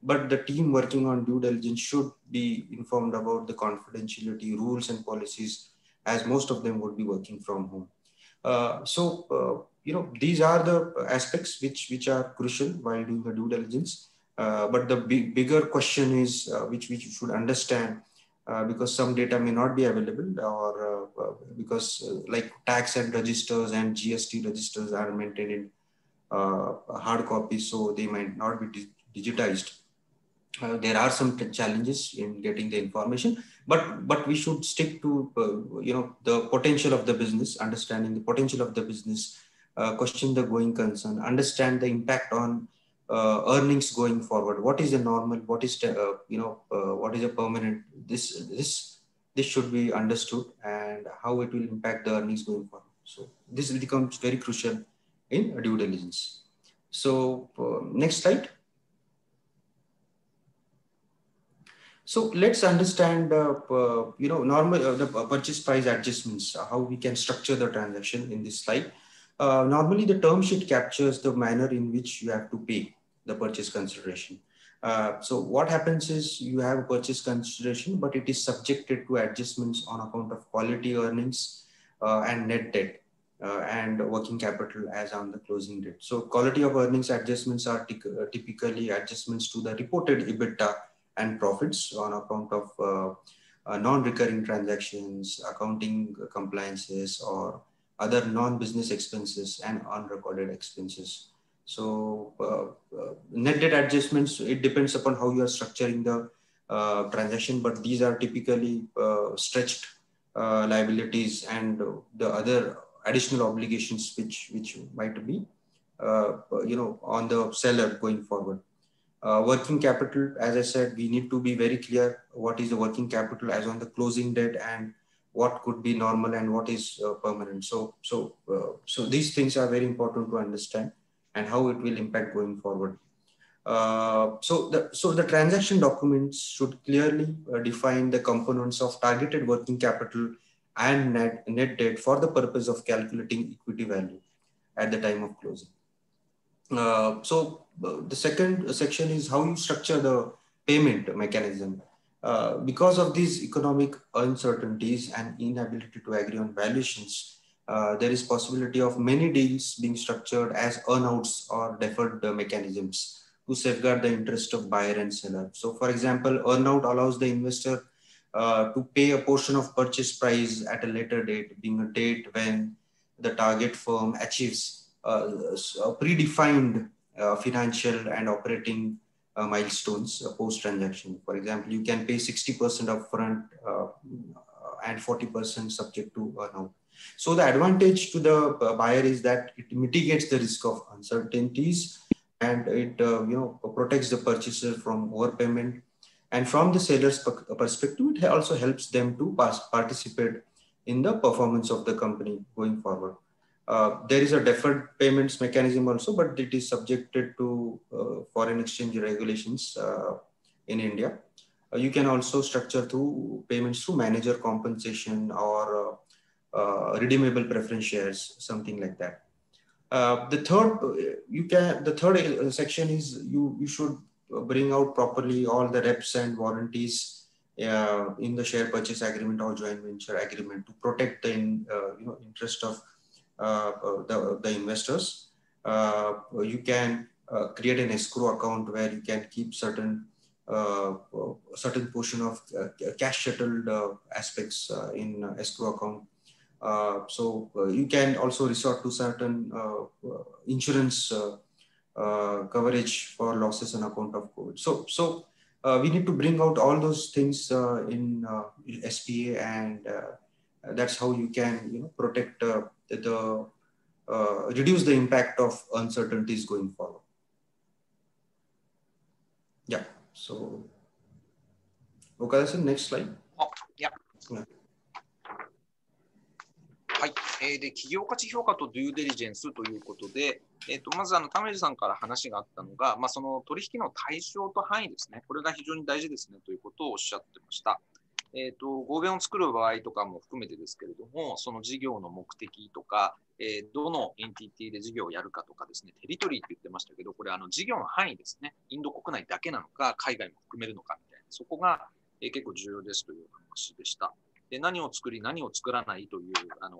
But the team working on due diligence should be informed about the confidentiality rules and policies, as most of them would be working from home. Uh, so uh, you know, these are the aspects which, which are crucial while doing the due diligence. Uh, but the big, bigger question is uh, which, you should understand uh, because some data may not be available or uh, uh, because uh, like tax and registers and GST registers are maintained in hard copies, so they might not be digitized. there are some challenges in getting the information, but but we should stick to you know the potential of the business, understanding the potential of the business, uh, question the going concern, understand the impact on uh, earnings going forward. What is the normal? What is the, uh, you know uh, what is a permanent? This this this should be understood and how it will impact the earnings going forward. So this becomes very crucial in due diligence. So uh, next slide. So let's understand, uh, uh, you know, normal the purchase price adjustments, how we can structure the transaction in this slide. Normally the term sheet captures the manner in which you have to pay the purchase consideration. Uh, so what happens is you have a purchase consideration, but it is subjected to adjustments on account of quality earnings uh, and net debt uh, and working capital as on the closing date. So quality of earnings adjustments are uh, typically adjustments to the reported EBITDA and profits on account of non-recurring transactions, accounting compliances, or other non-business expenses and unrecorded expenses. So uh, uh, net debt adjustments, it depends upon how you are structuring the uh, transaction, but these are typically uh, stretched uh, liabilities and the other additional obligations which, which might be, uh, you know, on the seller going forward. working capital, as I said, we need to be very clear what is the working capital as on the closing date and what could be normal and what is uh, permanent. So, so, uh, so these things are very important to understand and how it will impact going forward. Uh, so, the, so the transaction documents should clearly uh, define the components of targeted working capital and net, net debt for the purpose of calculating equity value at the time of closing. Uh, so uh, the second section is how you structure the payment mechanism. Uh, because of these economic uncertainties and inability to agree on valuations, uh, there is possibility of many deals being structured as earnouts or deferred mechanisms to safeguard the interest of buyer and seller. So for example, earnout allows the investor uh, to pay a portion of purchase price at a later date, being a date when the target firm achieves uh, a predefined uh, financial and operating uh, milestones uh, post transaction. For example, you can pay 60% upfront and 40% subject to earnout. So the advantage to the buyer is that it mitigates the risk of uncertainties and it uh, you know protects the purchaser from overpayment. And from the seller's perspective it also helps them to participate in the performance of the company going forward. Uh, there is a deferred payments mechanism also but it is subjected to uh, foreign exchange regulations uh, in india. Uh, you can also structure through payments through manager compensation or uh, redeemable preference shares something like that uh, the third, you can the third uh, section is you you should bring out properly all the reps and warranties uh, in the share purchase agreement or joint venture agreement to protect the in, uh, you know interest of uh, the, the investors. you can create an escrow account where you can keep certain certain portion of cash settled aspects in escrow account uh, Uh, so uh, you can also resort to certain uh, uh insurance uh, coverage for losses on account of COVID. So, so we need to bring out all those things in SPA and that's how you can you know, protect the, reduce the impact of uncertainties going forward. Yeah, so Okada-san, next slide. Oh, yeah. yeah. はい、えー、で企業価値評価とデューデリジェンスということで、えーと、まずあの田村さんから話があったのが、まあ、その取引の対象と範囲ですね、これが非常に大事ですねということをおっしゃってました。えーと、合弁を作る場合とかも含めてですけれども、その事業の目的とか、えー、どのエンティティで事業をやるかとかですね、テリトリーって言ってましたけど、これあの事業の範囲ですね、インド国内だけなのか、海外も含めるのかみたいな、そこが、えー、結構重要ですという話でした。で何を作り、何を作らないというあの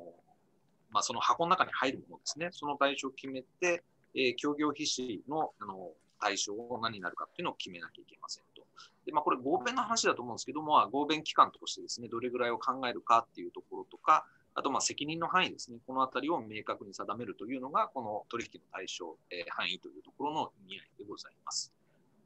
まあ、その箱の中に入るものですね、その対象を決めて、えー、協業筆詞のあの対象を何になるかっていうのを決めなきゃいけませんと。でまあ、これ、合弁の話だと思うんですけども、合弁期間としてですね、どれぐらいを考えるかっていうところとか、あとまあ責任の範囲ですね、このあたりを明確に定めるというのが、この取引の対象、えー、範囲というところの意味合いでございます。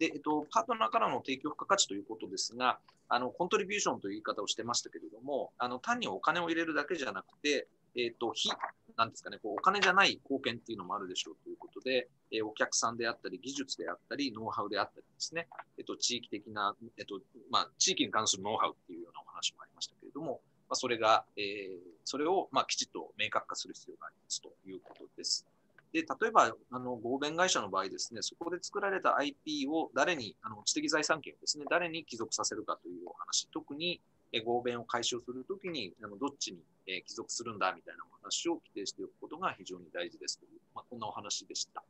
で、えっと、パートナーからの提供付加価値ということですが、あのコントリビューションという言い方をしてましたけれども、あの単にお金を入れるだけじゃなくて、えっ、と、非、なんですかね、こうお金じゃない貢献っていうのもあるでしょうということで、え、お客さんであったり、技術であったり、ノウハウであったりですね、えっ、と、地域的な、えっ、と、まあ、地域に関するノウハウっていうようなお話もありましたけれども、まあ、それが、えーそれを、まあ、きちっと明確化する必要がありますということです。で、例えば、あの、合弁会社の場合ですね、そこで作られた IP を誰に、あの、知的財産権をですね、誰に帰属させるかというお話、特に、え合弁を解消するときに、あのどっちに、え帰属するんだみたいなお話を規定しておくことが非常に大事ですという、まあ、こんなお話でした。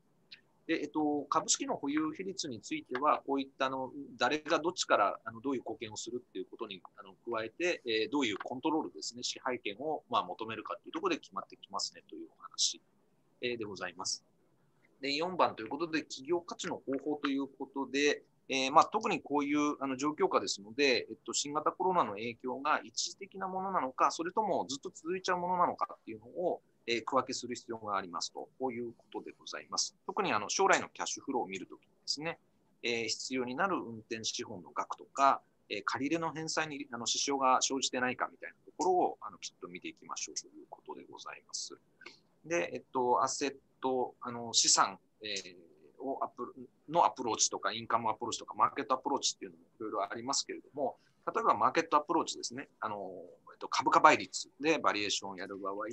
でえっと、株式の保有比率については、こういったあの誰がどっちからあのどういう貢献をするっていうことにあの加えて、えー、どういうコントロールですね、支配権をまあ求めるかというところで決まってきますねというお話、でございます。で4番ということで、企業価値の方法ということで、えー、まあ、特にこういうあの状況下ですので、えっと、新型コロナの影響が一時的なものなのか、それともずっと続いちゃうものなのかっていうのを、えー、区分けする必要がありますと、こういうことでございます。特にあの将来のキャッシュフローを見るときにですね、えー、必要になる運転資本の額とか、え、借り入れの返済にあの支障が生じてないかみたいなところをあのきっと見ていきましょうということでございます。で、えっと、アセット、あの資産、えーをアプのアプローチとか、インカムアプローチとか、マーケットアプローチっていうのもいろいろありますけれども、例えばマーケットアプローチですね、あのえっと、株価倍率でバリエーションをやる場合、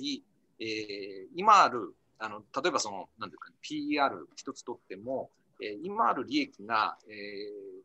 えー、今ある、あの例えばその、なんていうか、ね、PR 一つとっても、えー、今ある利益が、え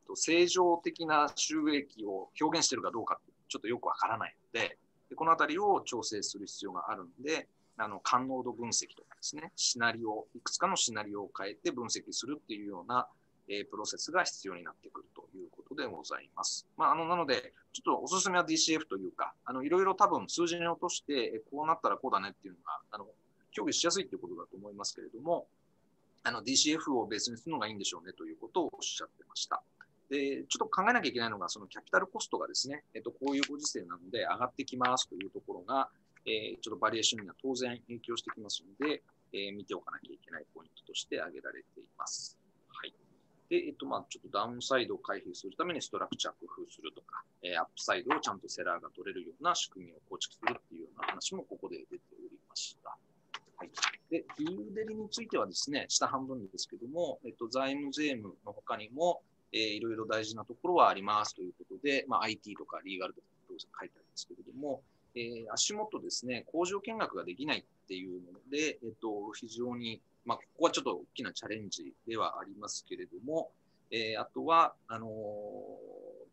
ーと、正常的な収益を表現しているかどうかちょっとよくわからないので、でこのあたりを調整する必要があるので、あの、感濃度分析とかですね、シナリオ、いくつかのシナリオを変えて分析するっていうような、えー、プロセスが必要になってくるということでございます。まあ、あの、なので、ちょっとおすすめは DCF というか、あの、いろいろ多分数字に落として、こうなったらこうだねっていうのが、あの、協議しやすいということだと思いますけれども、あの、DCF をベースにするのがいいんでしょうねということをおっしゃってました。で、ちょっと考えなきゃいけないのが、そのキャピタルコストがですね、えっと、こういうご時世なので上がってきますというところが、えー、ちょっとバリエーションには当然影響してきますので、えー、見ておかなきゃいけないポイントとして挙げられています。はい。で、えっと、まあ、ちょっとダウンサイドを回避するためにストラクチャー工夫するとか、えー、アップサイドをちゃんとセラーが取れるような仕組みを構築するっていうような話もここで出ておりました。はい。で、デューデリについてはですね、下半分ですけども、えっと、財務税務の他にも、えー、いろいろ大事なところはありますということで、まあ、IT とかリーガルとか当然書いてあるんですけれども、えー、足元ですね、工場見学ができないっていうので、えっと、非常に、まあ、ここはちょっと大きなチャレンジではありますけれども、えー、あとは、あのー、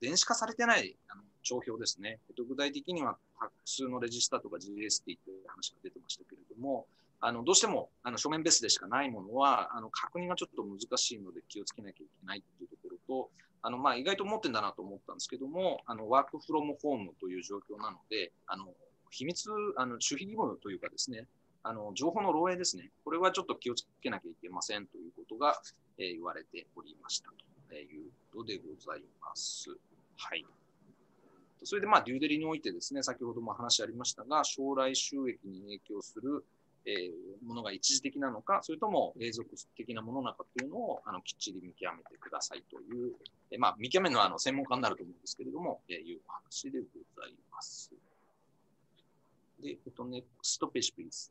電子化されてないあの帳票ですね。えっと、具体的には、複数のレジスタとか GST という話が出てましたけれども、あのどうしてもあの書面ベースでしかないものはあの確認がちょっと難しいので気をつけなきゃいけないっていうところと、あのまあ、意外と思ってんだなと思ったんですけども、あのワークフロムホームという状況なので、あの秘密、あの守秘義務というかですね、あの情報の漏洩ですね、これはちょっと気をつけなきゃいけませんということが、えー、言われておりましたということでございます。はい。それで、まあ、デューデリにおいてですね、先ほども話ありましたが、将来収益に影響するえー、ものが一時的なのか、それとも永続的なものなのかというのをあのきっちり見極めてくださいという、えー、まあ、見極めのあの専門家になると思うんですけれども、えー、いうお話でございます。で、えっと、ネクストページ、プリーズ。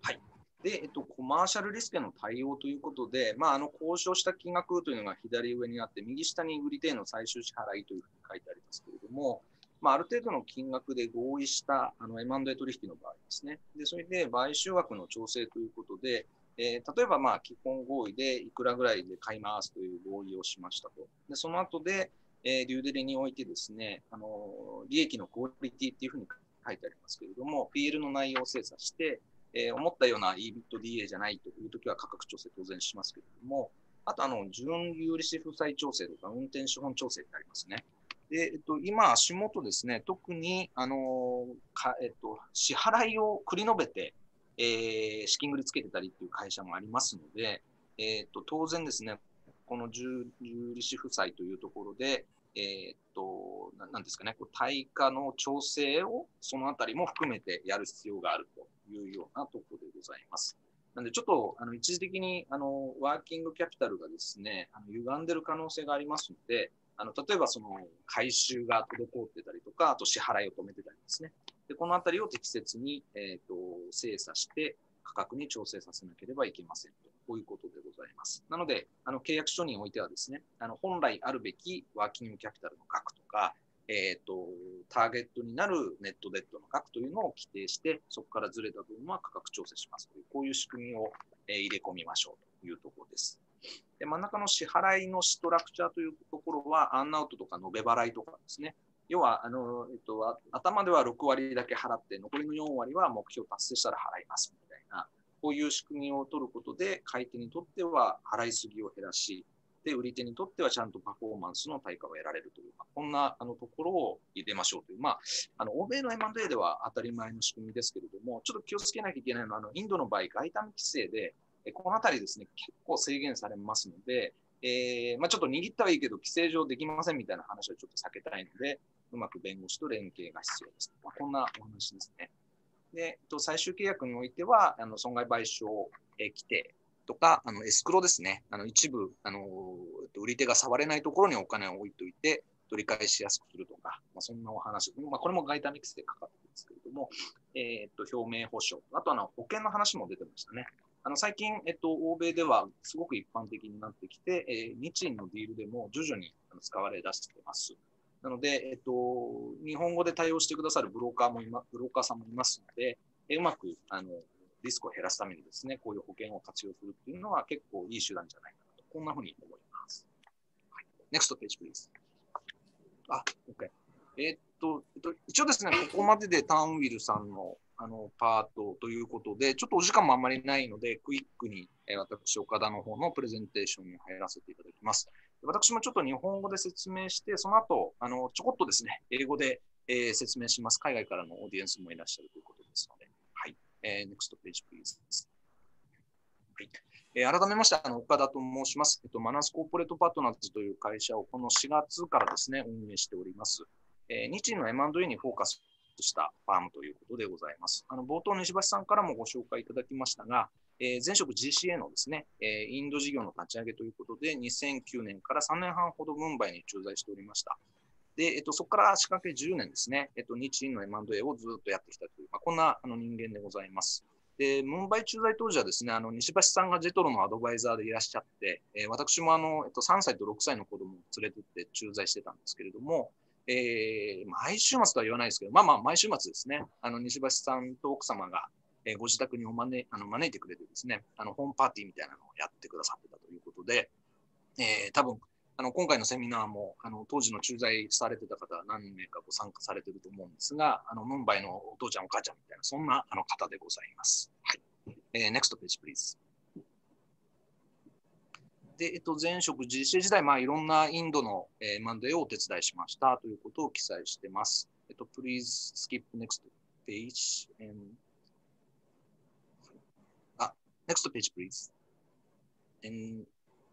はい。で、えっと、コマーシャルリスクへの対応ということで、まあ、あの交渉した金額というのが左上にあって、右下に売り手への最終支払いというふうに書いてありますけれども、まあ、ある程度の金額で合意したあの M&A 取引の場合ですね。で、それで買収枠の調整ということで、えー、例えば、まあ、基本合意でいくらぐらいで買いますという合意をしましたと。で、その後で、えー、デューデリにおいてですね、あの、利益のクオリティっていうふうに書いてありますけれども、PL の内容を精査して、えー、思ったような EBITDA じゃないというときは価格調整当然しますけれども、あと、あの、準有利子負債調整とか運転資本調整ってありますね。で、えっと、今、足元ですね、特に、あのかえっと、支払いを繰り延べて、えー、資金繰りつけてたりっていう会社もありますので、えっと、当然ですね、この重利子負債というところで、えー、っと、なんですかね、こう対価の調整をそのあたりも含めてやる必要があるというようなところでございます。なんで、ちょっと、あの、一時的に、あの、ワーキングキャピタルがですね、あの歪んでる可能性がありますので、あの例えばその回収が滞ってたりとか、あと支払いを止めてたりですね。でこのあたりを適切に、えーと、精査して価格に調整させなければいけませんと。こういうことでございます。なので、あの契約書においてはですね、あの本来あるべきワーキングキャピタルの額とか、えーと、ターゲットになるネットデッドの額というのを規定して、そこからずれた分は価格調整しますという、こういう仕組みを、えー、入れ込みましょうというところです。で真ん中の支払いのストラクチャーというところは、アンアウトとか延べ払いとかですね。要は、あの、えっと、頭では6割だけ払って、残りの4割は目標達成したら払いますみたいな、こういう仕組みを取ることで、買い手にとっては払いすぎを減らし、で、売り手にとってはちゃんとパフォーマンスの対価を得られるという、まあこんなあのところを入れましょうという、まあ、あの欧米の M&A では当たり前の仕組みですけれども、ちょっと気をつけなきゃいけないのは、あのインドの場合、外為規制で、このあたりですね、結構制限されますので、えーまあ、ちょっと握ったはいいけど、規制上できませんみたいな話はちょっと避けたいので、うまく弁護士と連携が必要です。まあ、こんなお話ですね。で、最終契約においては、あの損害賠償規定とか、あのエスクロですね、あの一部あの、売り手が触れないところにお金を置いといて、取り返しやすくするとか、まあ、そんなお話、まあ、これも外為規制かかってるんですけれども、えー、っと表明保証、あとあの保険の話も出てましたね。あの最近、えっと、欧米ではすごく一般的になってきて、えー、日印のディールでも徐々に使われ出してます。なので、えっと、日本語で対応してくださるブローカーもいま、ブローカーさんもいますので、えうまくあのリスクを減らすためにですね、こういう保険を活用するっていうのは結構いい手段じゃないかなと、こんなふうに思います。はい、NEXT page, please. あ、OK。えっと、えっと、一応ですね、ここまででターンウィルさんのあのパートということで、ちょっとお時間もあんまりないので、クイックに、え、私、岡田の方のプレゼンテーションに入らせていただきます。私もちょっと日本語で説明して、その後、あのちょこっとですね、英語で、えー、説明します。海外からのオーディエンスもいらっしゃるということですので。はい。えー、NEXT page, please. はいえー、改めまして、あの岡田と申します。えっと、マナスコーポレートパートナーズという会社をこの4月からですね、運営しております。えー、日の M&A にフォーカスしたファームということでございます。あの冒頭、西橋さんからもご紹介いただきましたが、えー、前職 GCA のですね、え、インド事業の立ち上げということで、2009年から3年半ほどムンバイに駐在しておりました。で、えっと、そこから仕掛け10年ですね、えっと、日印の M&A をずっとやってきたという、まあ、こんなあの人間でございます。で、ムンバイ駐在当時はですね、あの西橋さんがジェトロのアドバイザーでいらっしゃって、えー、私もあの、えっと、3歳と6歳の子供を連れてって駐在してたんですけれども、えー、毎週末とは言わないですけど、まあまあ、毎週末ですね、あの西橋さんと奥様が、えー、ご自宅にお招あの招いてくれてですね、あのホームパーティーみたいなのをやってくださってたということで、えー、多分あの今回のセミナーもあの当時の駐在されてた方は何名かご参加されてると思うんですが、あのムンバイのお父ちゃんお母ちゃんみたいな、そんなあの方でございます。はい。えー、NEXT page, please. で、えっと、前職 GC 時代、まあ、いろんなインドの、えー、マンデーをお手伝いしましたということを記載しています。えっと、please skip next page. And... あ、next page, please. And...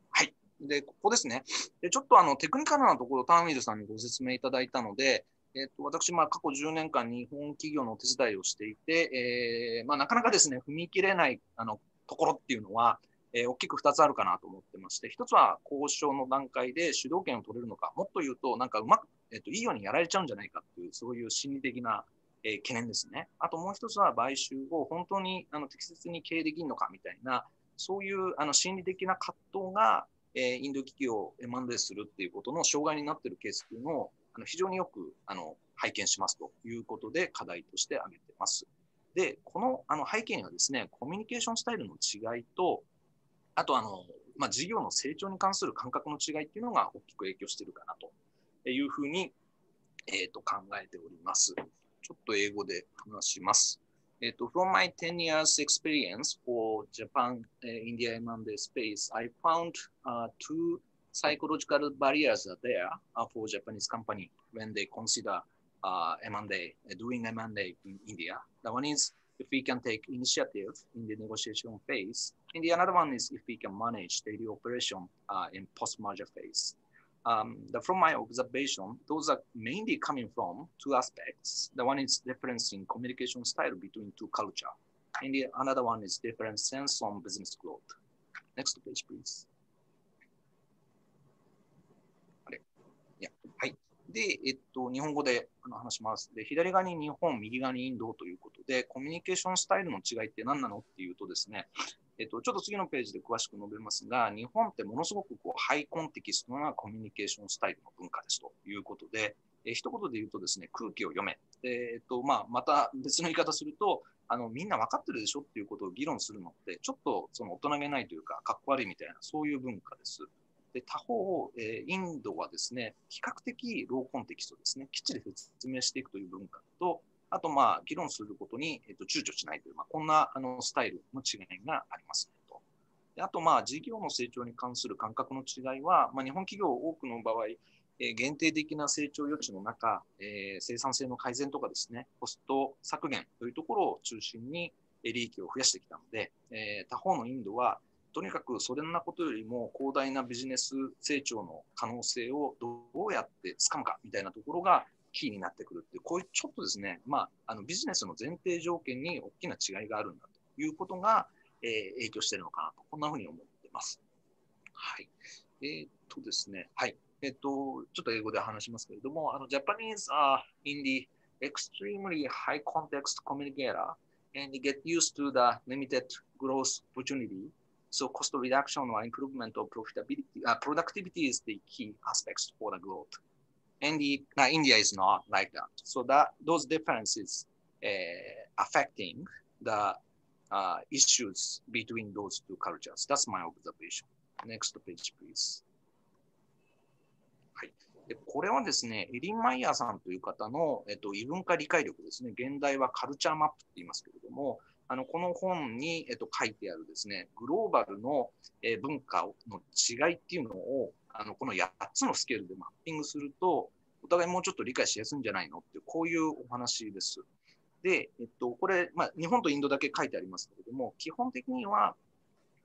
はい。で、ここですね。で、ちょっとあのテクニカルなところ、ターンウィルさんにご説明いただいたので、えっと、私、まあ、過去10年間、日本企業のお手伝いをしていて、えーまあ、なかなかですね、踏み切れないあのところっていうのは、えー、大きく2つあるかなと思ってまして、1つは交渉の段階で主導権を取れるのか、もっと言うと、なんかうまく、えーと、いいようにやられちゃうんじゃないかっていう、そういう心理的な、えー、懸念ですね。あともう1つは買収後、本当にあの適切に経営できるのかみたいな、そういうあの心理的な葛藤が、えー、インド企業を M&A するっていうことの障害になっているケースっていうのをあの非常によくあの拝見しますということで課題として挙げてます。で、このあの背景にはですね、コミュニケーションスタイルの違いと、あとあの、まあ、事業の成長に関する感覚の違いっていうのが大きく影響しているかなというふうに、えー、と考えております。ちょっと英語で話します。えっ、と、from my 10 years experience for Japan、uh, India M&A space, I found、uh, two psychological barriers are there uh, for Japanese company when they consider uh, M&A, doing M&A in India. The one is if we can take initiative in the negotiation phase. And the another one is if we can manage daily operation uh, in post-merger phase. Um, the, from my observation, those are mainly coming from two aspects. The one is difference in communication style between two culture. And the another one is different sense on business growth. Next page, please. で、えっと、日本語で話します。で、左側に日本、右側にインドということで、コミュニケーションスタイルの違いって何なのっていうとですね、えっと、ちょっと次のページで詳しく述べますが、日本ってものすごくこうハイコンテキストなコミュニケーションスタイルの文化ですということで、え一言で言うとですね、空気を読め。えっと、まあ、また別の言い方すると、あの、みんな分かってるでしょっていうことを議論するのって、ちょっとその大人げないというか、かっこ悪いみたいな、そういう文化です。で他方、え、インドはですね、比較的ローコンテキストですね、きっちり説明していくという文化と、あと、まあ、議論することに、えーと、躊躇しないという、まあ、こんなあのスタイルの違いがありますねと。であと、まあ、事業の成長に関する感覚の違いは、まあ、日本企業多くの場合、えー、限定的な成長余地の中、えー、生産性の改善とかですね、コスト削減というところを中心に利益を増やしてきたので、えー、他方のインドは、とにかくそんなことよりも広大なビジネス成長の可能性をどうやってつかむかみたいなところがキーになってくるっていう、こういうちょっとですね、まあ、あのビジネスの前提条件に大きな違いがあるんだということが、えー、影響してるのかなと、こんなふうに思ってます。はい。えー、っとですね、はい。えー、っと、ちょっと英語で話しますけれども、あの、Japanese are in the extremely high context communicator and get used to the limited growth opportunity So cost reduction or improvement of profitability, uh, productivity is the key aspects for the growth. And the, uh, India is not like that. So that those differences uh, affecting the uh, issues between those two cultures. That's my observation. Next page, please. はい。でこれはですね、エリン・マイヤーさんという方の、えっと、異文化理解力ですね、現代はカルチャーマップって言いますけれども、あのこの本に、えっと、書いてあるですね、グローバルの、え、文化の違いっていうのを、あのこの8つのスケールでマッピングすると、お互いもうちょっと理解しやすいんじゃないのっていう、こういうお話です。で、えっと、これ、まあ、日本とインドだけ書いてありますけれども、基本的には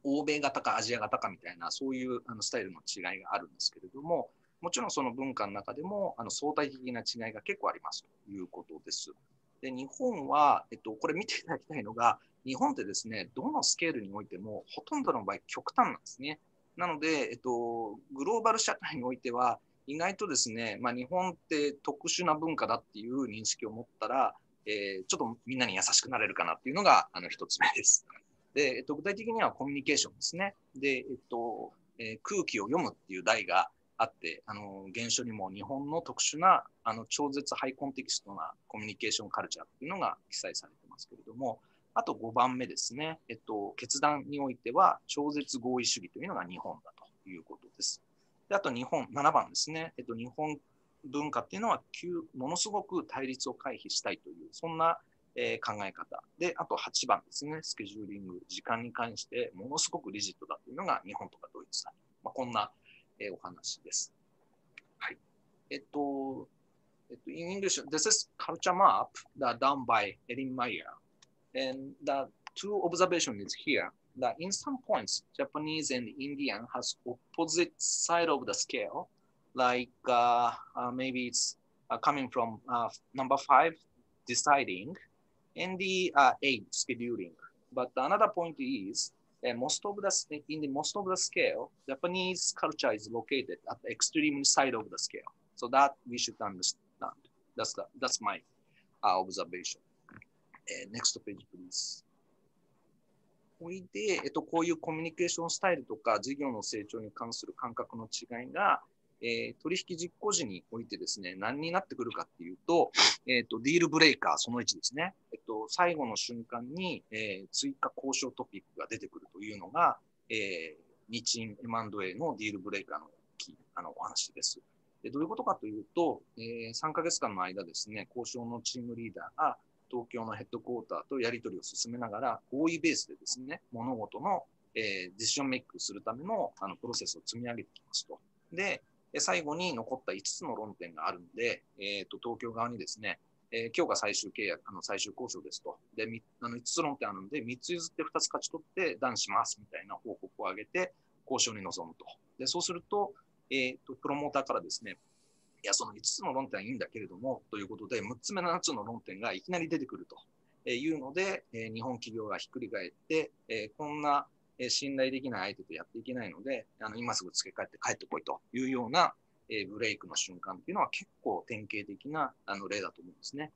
欧米型かアジア型かみたいな、そういうあのスタイルの違いがあるんですけれども、もちろんその文化の中でもあの相対的な違いが結構ありますということです。で日本は、えっと、これ見ていただきたいのが、日本ってですね、どのスケールにおいても、ほとんどの場合、極端なんですね。なので、えっと、グローバル社会においては、意外とですね、まあ、日本って特殊な文化だっていう認識を持ったら、えー、ちょっとみんなに優しくなれるかなっていうのがあの一つ目です。で、えっと、具体的にはコミュニケーションですね。で、えっと、えー、空気を読むっていう題があって、あの、原書にも日本の特殊な、あの、超絶ハイコンテキストなコミュニケーションカルチャーっていうのが記載されてますけれども、あと5番目ですね、えっと、決断においては超絶合意主義というのが日本だということです。であと日本、7番ですね、えっと、日本文化っていうのはものすごく対立を回避したいという、そんな、えー、考え方。で、あと8番ですね、スケジューリング、時間に関してものすごくリジットだというのが日本とかドイツだ。まあ、こんな、えー、お話です。はい。えっと、えっと、in English, this is culture map that done by Erin Meyer. And the two observations is here that in some points, Japanese and Indian has opposite side of the scale, like uh, uh, maybe it's uh, coming from uh, number five, deciding, and the uh, eight, scheduling. But another point is uh, most of the in the most of the scale, Japanese culture is located at the extreme side of the scale. So that we should understand. That's the, that's my uh, observation. Uh, next page, please. おいで、えっと、こういうコミュニケーションスタイルとか事業の成長に関する感覚の違いが、えー、取引実行時においてですね、何になってくるかっていうと、えっ、ー、と、ディールブレイカーその1ですね。えっと、最後の瞬間に、えー、追加交渉トピックが出てくるというのが、えー、日印 M&A のディールブレイカーのあのお話です。でどういうことかというと、えー、3ヶ月間の間ですね、交渉のチームリーダーが、東京のヘッドクォーターとやり取りを進めながら、合意ベースでですね、物事の、えー、ディシジョンメイクするためのあのプロセスを積み上げていきますと。で、で最後に残った5つの論点があるんで、えーと、東京側にですね、えー、今日が最終契約、あの最終交渉ですと。で、あの5つ論点あるんで、3つ譲って2つ勝ち取って断しますみたいな報告を上げて、交渉に臨むと。で、そうすると、えーとプロモーターからですね、いや、その5つの論点はいいんだけれども、ということで、6つ目、7つの論点がいきなり出てくるというので、日本企業がひっくり返って、こんなえ信頼できない相手とやっていけないので、あの今すぐ付け替えて帰ってこいというようなえブレイクの瞬間っていうのは結構典型的なあの例だと思うんですね。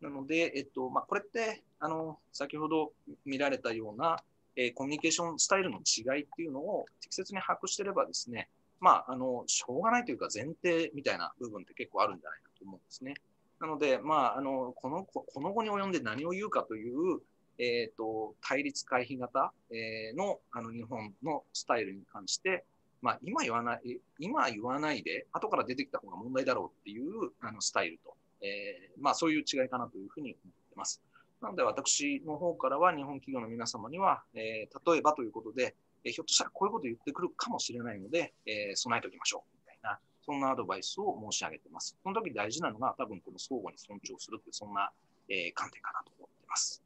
なので、えっとまあ、これってあの先ほど見られたような、え、コミュニケーションスタイルの違いっていうのを適切に把握してればですね、まあ、あの、しょうがないというか前提みたいな部分って結構あるんじゃないかと思うんですね。なので、まあ、あの、この、この後に及んで何を言うかという、えっ、ー、と、対立回避型、えー、の、あの、日本のスタイルに関して、まあ、今言わない、今言わないで、後から出てきた方が問題だろうっていう、あの、スタイルと、えー、まあ、そういう違いかなというふうに思ってます。なので、私の方からは、日本企業の皆様には、えー、例えばということで、えひょっとしたらこういうこと言ってくるかもしれないので、えー、備えておきましょう。みたいな、そんなアドバイスを申し上げてます。その時大事なのが、多分この相互に尊重するって、そんな、えー、観点かなと思ってます。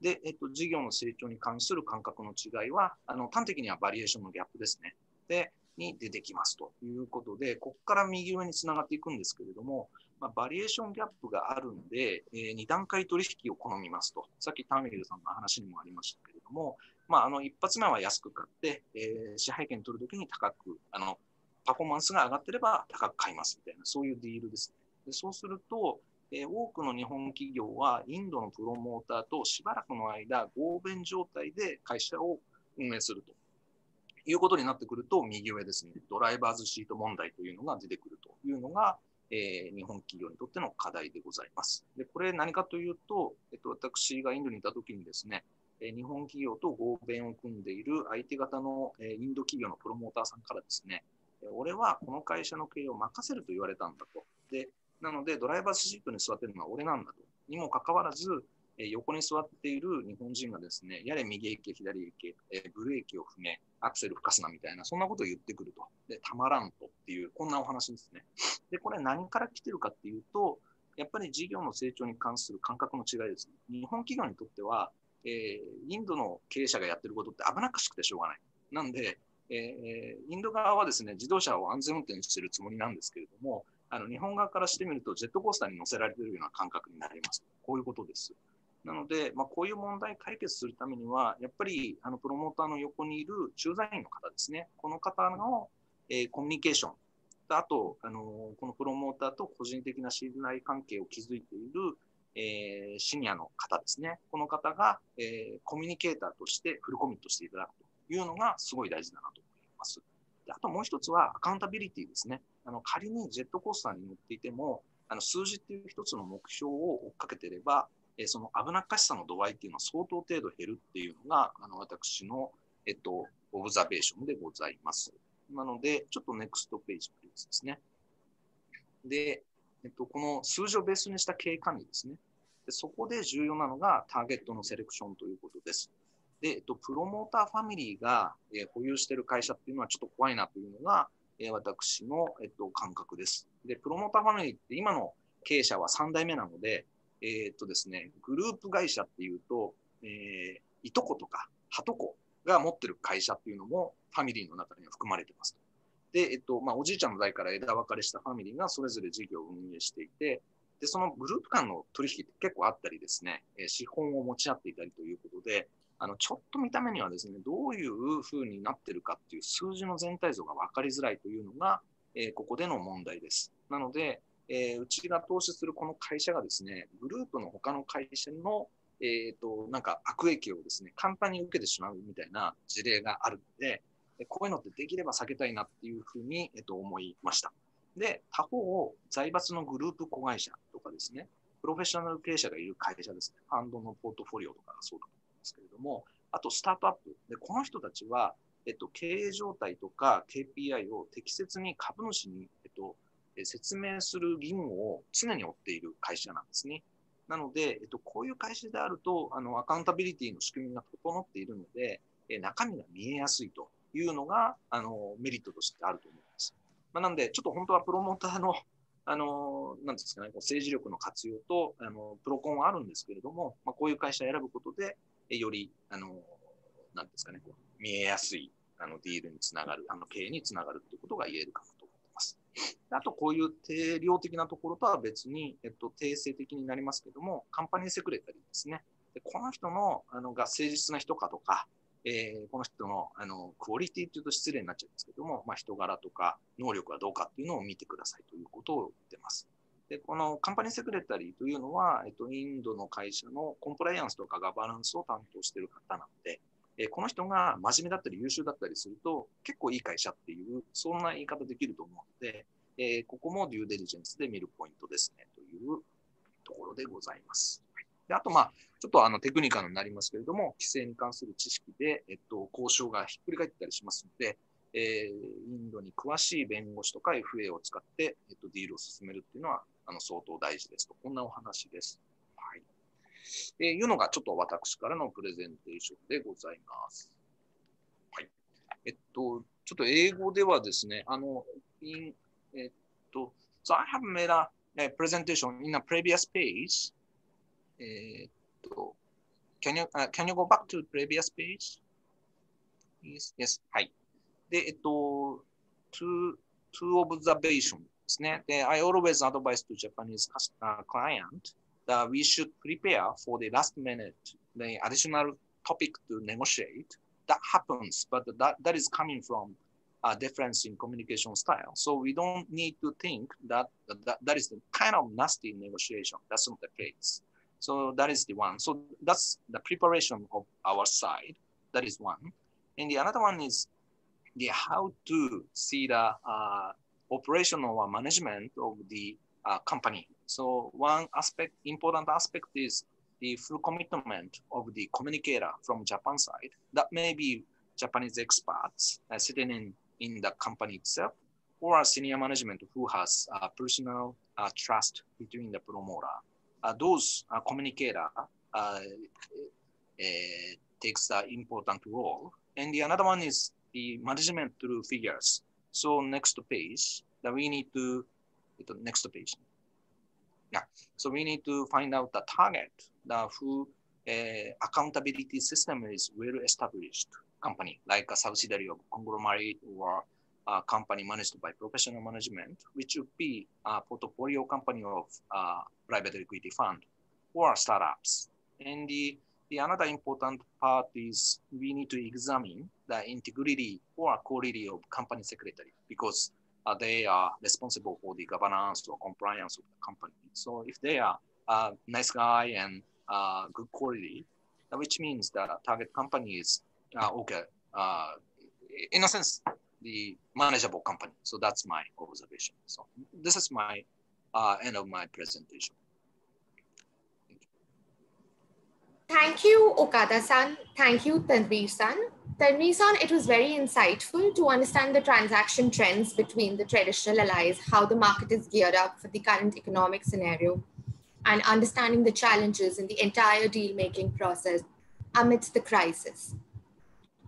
で、えっと、事業の成長に関する感覚の違いは、あの端的にはバリエーションのギャップですね。で、に出てきますということで、ここから右上につながっていくんですけれども、まあ、バリエーションギャップがあるんで、えー、2段階取引を好みますと。さっきターミルさんの話にもありましたけれども、まあ、あの一発目は安く買って、えー、支配権取るときに高く、あのパフォーマンスが上がってれば高く買いますみたいな、そういうディールですね。でそうすると、え、多くの日本企業はインドのプロモーターとしばらくの間、合弁状態で会社を運営するということになってくると、右上ですね、ドライバーズシート問題というのが出てくるというのが、えー、日本企業にとっての課題でございます。で、これ何かというと、えっと、私がインドにいたときにですね、日本企業と合弁を組んでいる相手方のインド企業のプロモーターさんからですね、俺はこの会社の経営を任せると言われたんだと。で、なので、ドライバーシートに座ってるのは俺なんだと。にもかかわらず、え横に座っている日本人がですね、やれ右行け、左行け、えブレーキを踏め、アクセル吹かすなみたいな、そんなことを言ってくると。で、たまらんとっていう、こんなお話ですね。で、これ何から来てるかっていうと、やっぱり事業の成長に関する感覚の違いですね。日本企業にとっては、えー、インドの経営者がやってることって危なっかしくてしょうがない。なんで、えー、インド側はですね、自動車を安全運転してるつもりなんですけれども、あの日本側からしてみると、ジェットコースターに乗せられているような感覚になります。こういうことです。なので、まあ、こういう問題解決するためには、やっぱりあのプロモーターの横にいる駐在員の方ですね、この方の、えー、コミュニケーション、あと、あのこのプロモーターと個人的な信頼関係を築いている、えー、シニアの方ですね、この方が、え、コミュニケーターとしてフルコミットしていただくというのがすごい大事だなと思います。であともう一つはアカウンタビリティですね。あの仮にジェットコースターに乗っていても、あの数字っていう一つの目標を追っかけていれば、えその危なっかしさの度合いっていうのは相当程度減るっていうのが、あの私の、えっと、オブザベーションでございます。なので、ちょっとネクストページプリーズですね。で、えっと、この数字をベースにした経営管理ですね。でそこで重要なのがターゲットのセレクションということです。で、えっと、プロモーターファミリーが、えー、保有している会社っていうのはちょっと怖いなというのが、え、私の、えっと、感覚です。で、プロモーターファミリーって今の経営者は3代目なので、えー、っとですね、グループ会社っていうと、えー、いとことか、はとこが持ってる会社っていうのもファミリーの中には含まれてます。で、えっと、まあ、おじいちゃんの代から枝分かれしたファミリーがそれぞれ事業を運営していて、で、そのグループ間の取引って結構あったりですね、え資本を持ち合っていたりということで、あの、ちょっと見た目にはですね、どういう風になってるかっていう数字の全体像が分かりづらいというのが、えここでの問題です。なので、えー、うちが投資するこの会社がですね、グループの他の会社の、えっ、ー、と、なんか悪影響をですね、簡単に受けてしまうみたいな事例があるので、こういうのってできれば避けたいなっていうふうに、えっ、と、思いました。で、他方、財閥のグループ子会社とかですね、プロフェッショナル経営者がいる会社ですね、ファンドのポートフォリオとかがそうだとですけれども、あとスタートアップ。で、この人たちは、えっと、経営状態とか KPI を適切に株主に、えっと、説明する義務を常に負っている会社なんですね。なので、えっと、こういう会社であると、あの、アカウンタビリティの仕組みが整っているので、え中身が見えやすいというのが、あの、メリットとしてあると思います。まあ、なんで、ちょっと本当はプロモーターの、あの、なんですかね、こう政治力の活用と、あの、プロコンはあるんですけれども、まあ、こういう会社を選ぶことで、より、あの、なんですかね、こう見えやすい、あの、ディールにつながる、あの、経営につながるということが言えるかもます。あと、こういう定量的なところとは別に、えっと、定性的になりますけども、カンパニーセクレタリーですね。でこの人のあのが誠実な人かとか、えー、この人のあのクオリティというと失礼になっちゃうんですけども、まあ、人柄とか能力はどうかっていうのを見てくださいということを言ってます。でこのカンパニーセクレタリーというのは、えっと、インドの会社のコンプライアンスとかガバナンスを担当している方なので、えこの人が真面目だったり優秀だったりすると、結構いい会社っていう、そんな言い方できると思うので、えここもデューデリジェンスで見るポイントですね、というところでございます。であと、まあ、ちょっとあのテクニカルになりますけれども、規制に関する知識で、えっと、交渉がひっくり返ったりしますので、えー、インドに詳しい弁護士とか FA を使って、えっと、ディールを進めるっていうのはあの相当大事ですと。こんなお話です。えー、いうのがちょっと私からのプレゼンテーションでございます。はい。えっと、ちょっと英語ではですね、あの、in, えっと、so I have made a, presentation in a previous page. えっと、can you,、uh, can you go back to previous page? Yes, yes. はい。で、えっと、to, to observation ですね。で、I always advise to Japanese client that we should prepare for the last minute, the additional topic to negotiate. That happens, but that, that is coming from a difference in communication style. So we don't need to think that, that that is the kind of nasty negotiation. That's not the case. So that is the one. So that's the preparation of our side. That is one. And the other one is the how to see the uh, operational management of the uh, company. So one aspect, important aspect is the full commitment of the communicator from Japan side. That may be Japanese experts uh, sitting in, in the company itself, or senior management who has uh, personal uh, trust between the promoter. Uh, those uh, communicator uh, takes the important role. And the another one is the management through figures. So next page, that we need to, next page. Yeah, so we need to find out the target, the who uh, accountability system is well established company, like a subsidiary of conglomerate or a company managed by professional management, which would be a portfolio company of uh, private equity fund or startups. And the, the another important part is we need to examine the integrity or quality of company secretary because uh, they are responsible for the governance or compliance of the company. So if they are a nice guy and uh, good quality, which means the target company is uh, okay. Uh, in a sense, the manageable company. So that's my observation. So this is my uh, end of my presentation. Thank you, Okada-san. Thank you, Tanveer-san. Tanveer-san, it was very insightful to understand the transaction trends between the traditional allies, how the market is geared up for the current economic scenario, and understanding the challenges in the entire deal-making process amidst the crisis.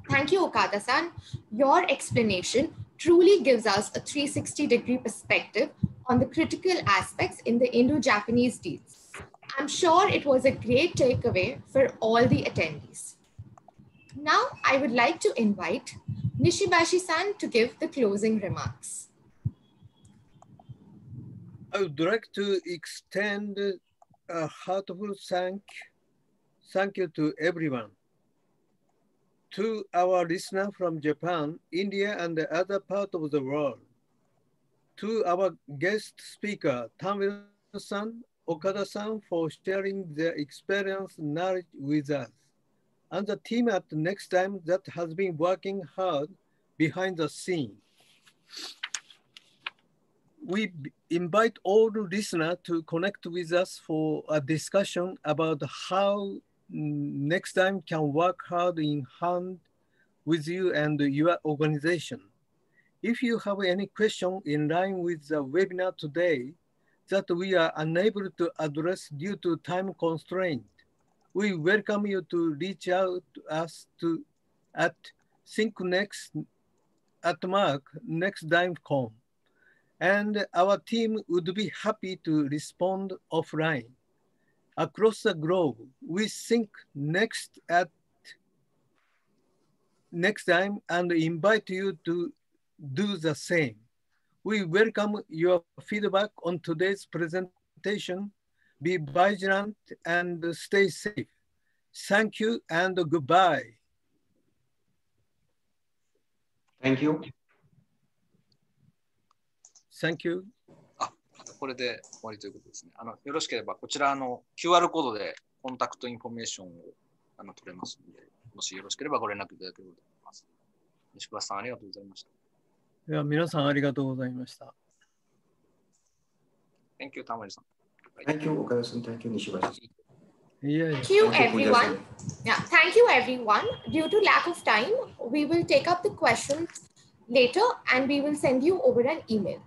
Thank you, Okada-san. Your explanation truly gives us a 360 degree perspective on the critical aspects in the Indo-Japanese deals. I'm sure it was a great takeaway for all the attendees. Now, I would like to invite Nishibashi-san to give the closing remarks. I would like to extend a heartfelt thank, thank you to everyone. To our listener from Japan, India, and the other part of the world. To our guest speaker, Tanveer-san Okada-san for sharing their experience knowledge with us. And the team at Nexdigm that has been working hard behind the scene. We invite all listeners to connect with us for a discussion about how Nexdigm can work hard in hand with you and your organization. If you have any question in line with the webinar today, that we are unable to address due to time constraint, we welcome you to reach out to us to at thinknext at mark nexdigm.com. And our team would be happy to respond offline. Across the globe, we think next at Nexdigm and invite you to do the same. We welcome your feedback on today's presentation. Be vigilant and stay safe. Thank you and goodbye. Thank you. Thank you. あ、これで終わりということですね。あのよろしければこちらの QR コードでコンタクトインフォメーションをあの取れますので、もしよろしければご連絡いただければと思います。西倉さんありがとうございました。では皆さんありがとうございました。Thank you, Tamari-san. Thank you, Okada-san. Thank you, Nishibashi. Yeah, Thank you, Thank you, everyone. Yeah, thank you, everyone. Due to lack of time, we will take up the questions later and we will send you over an email.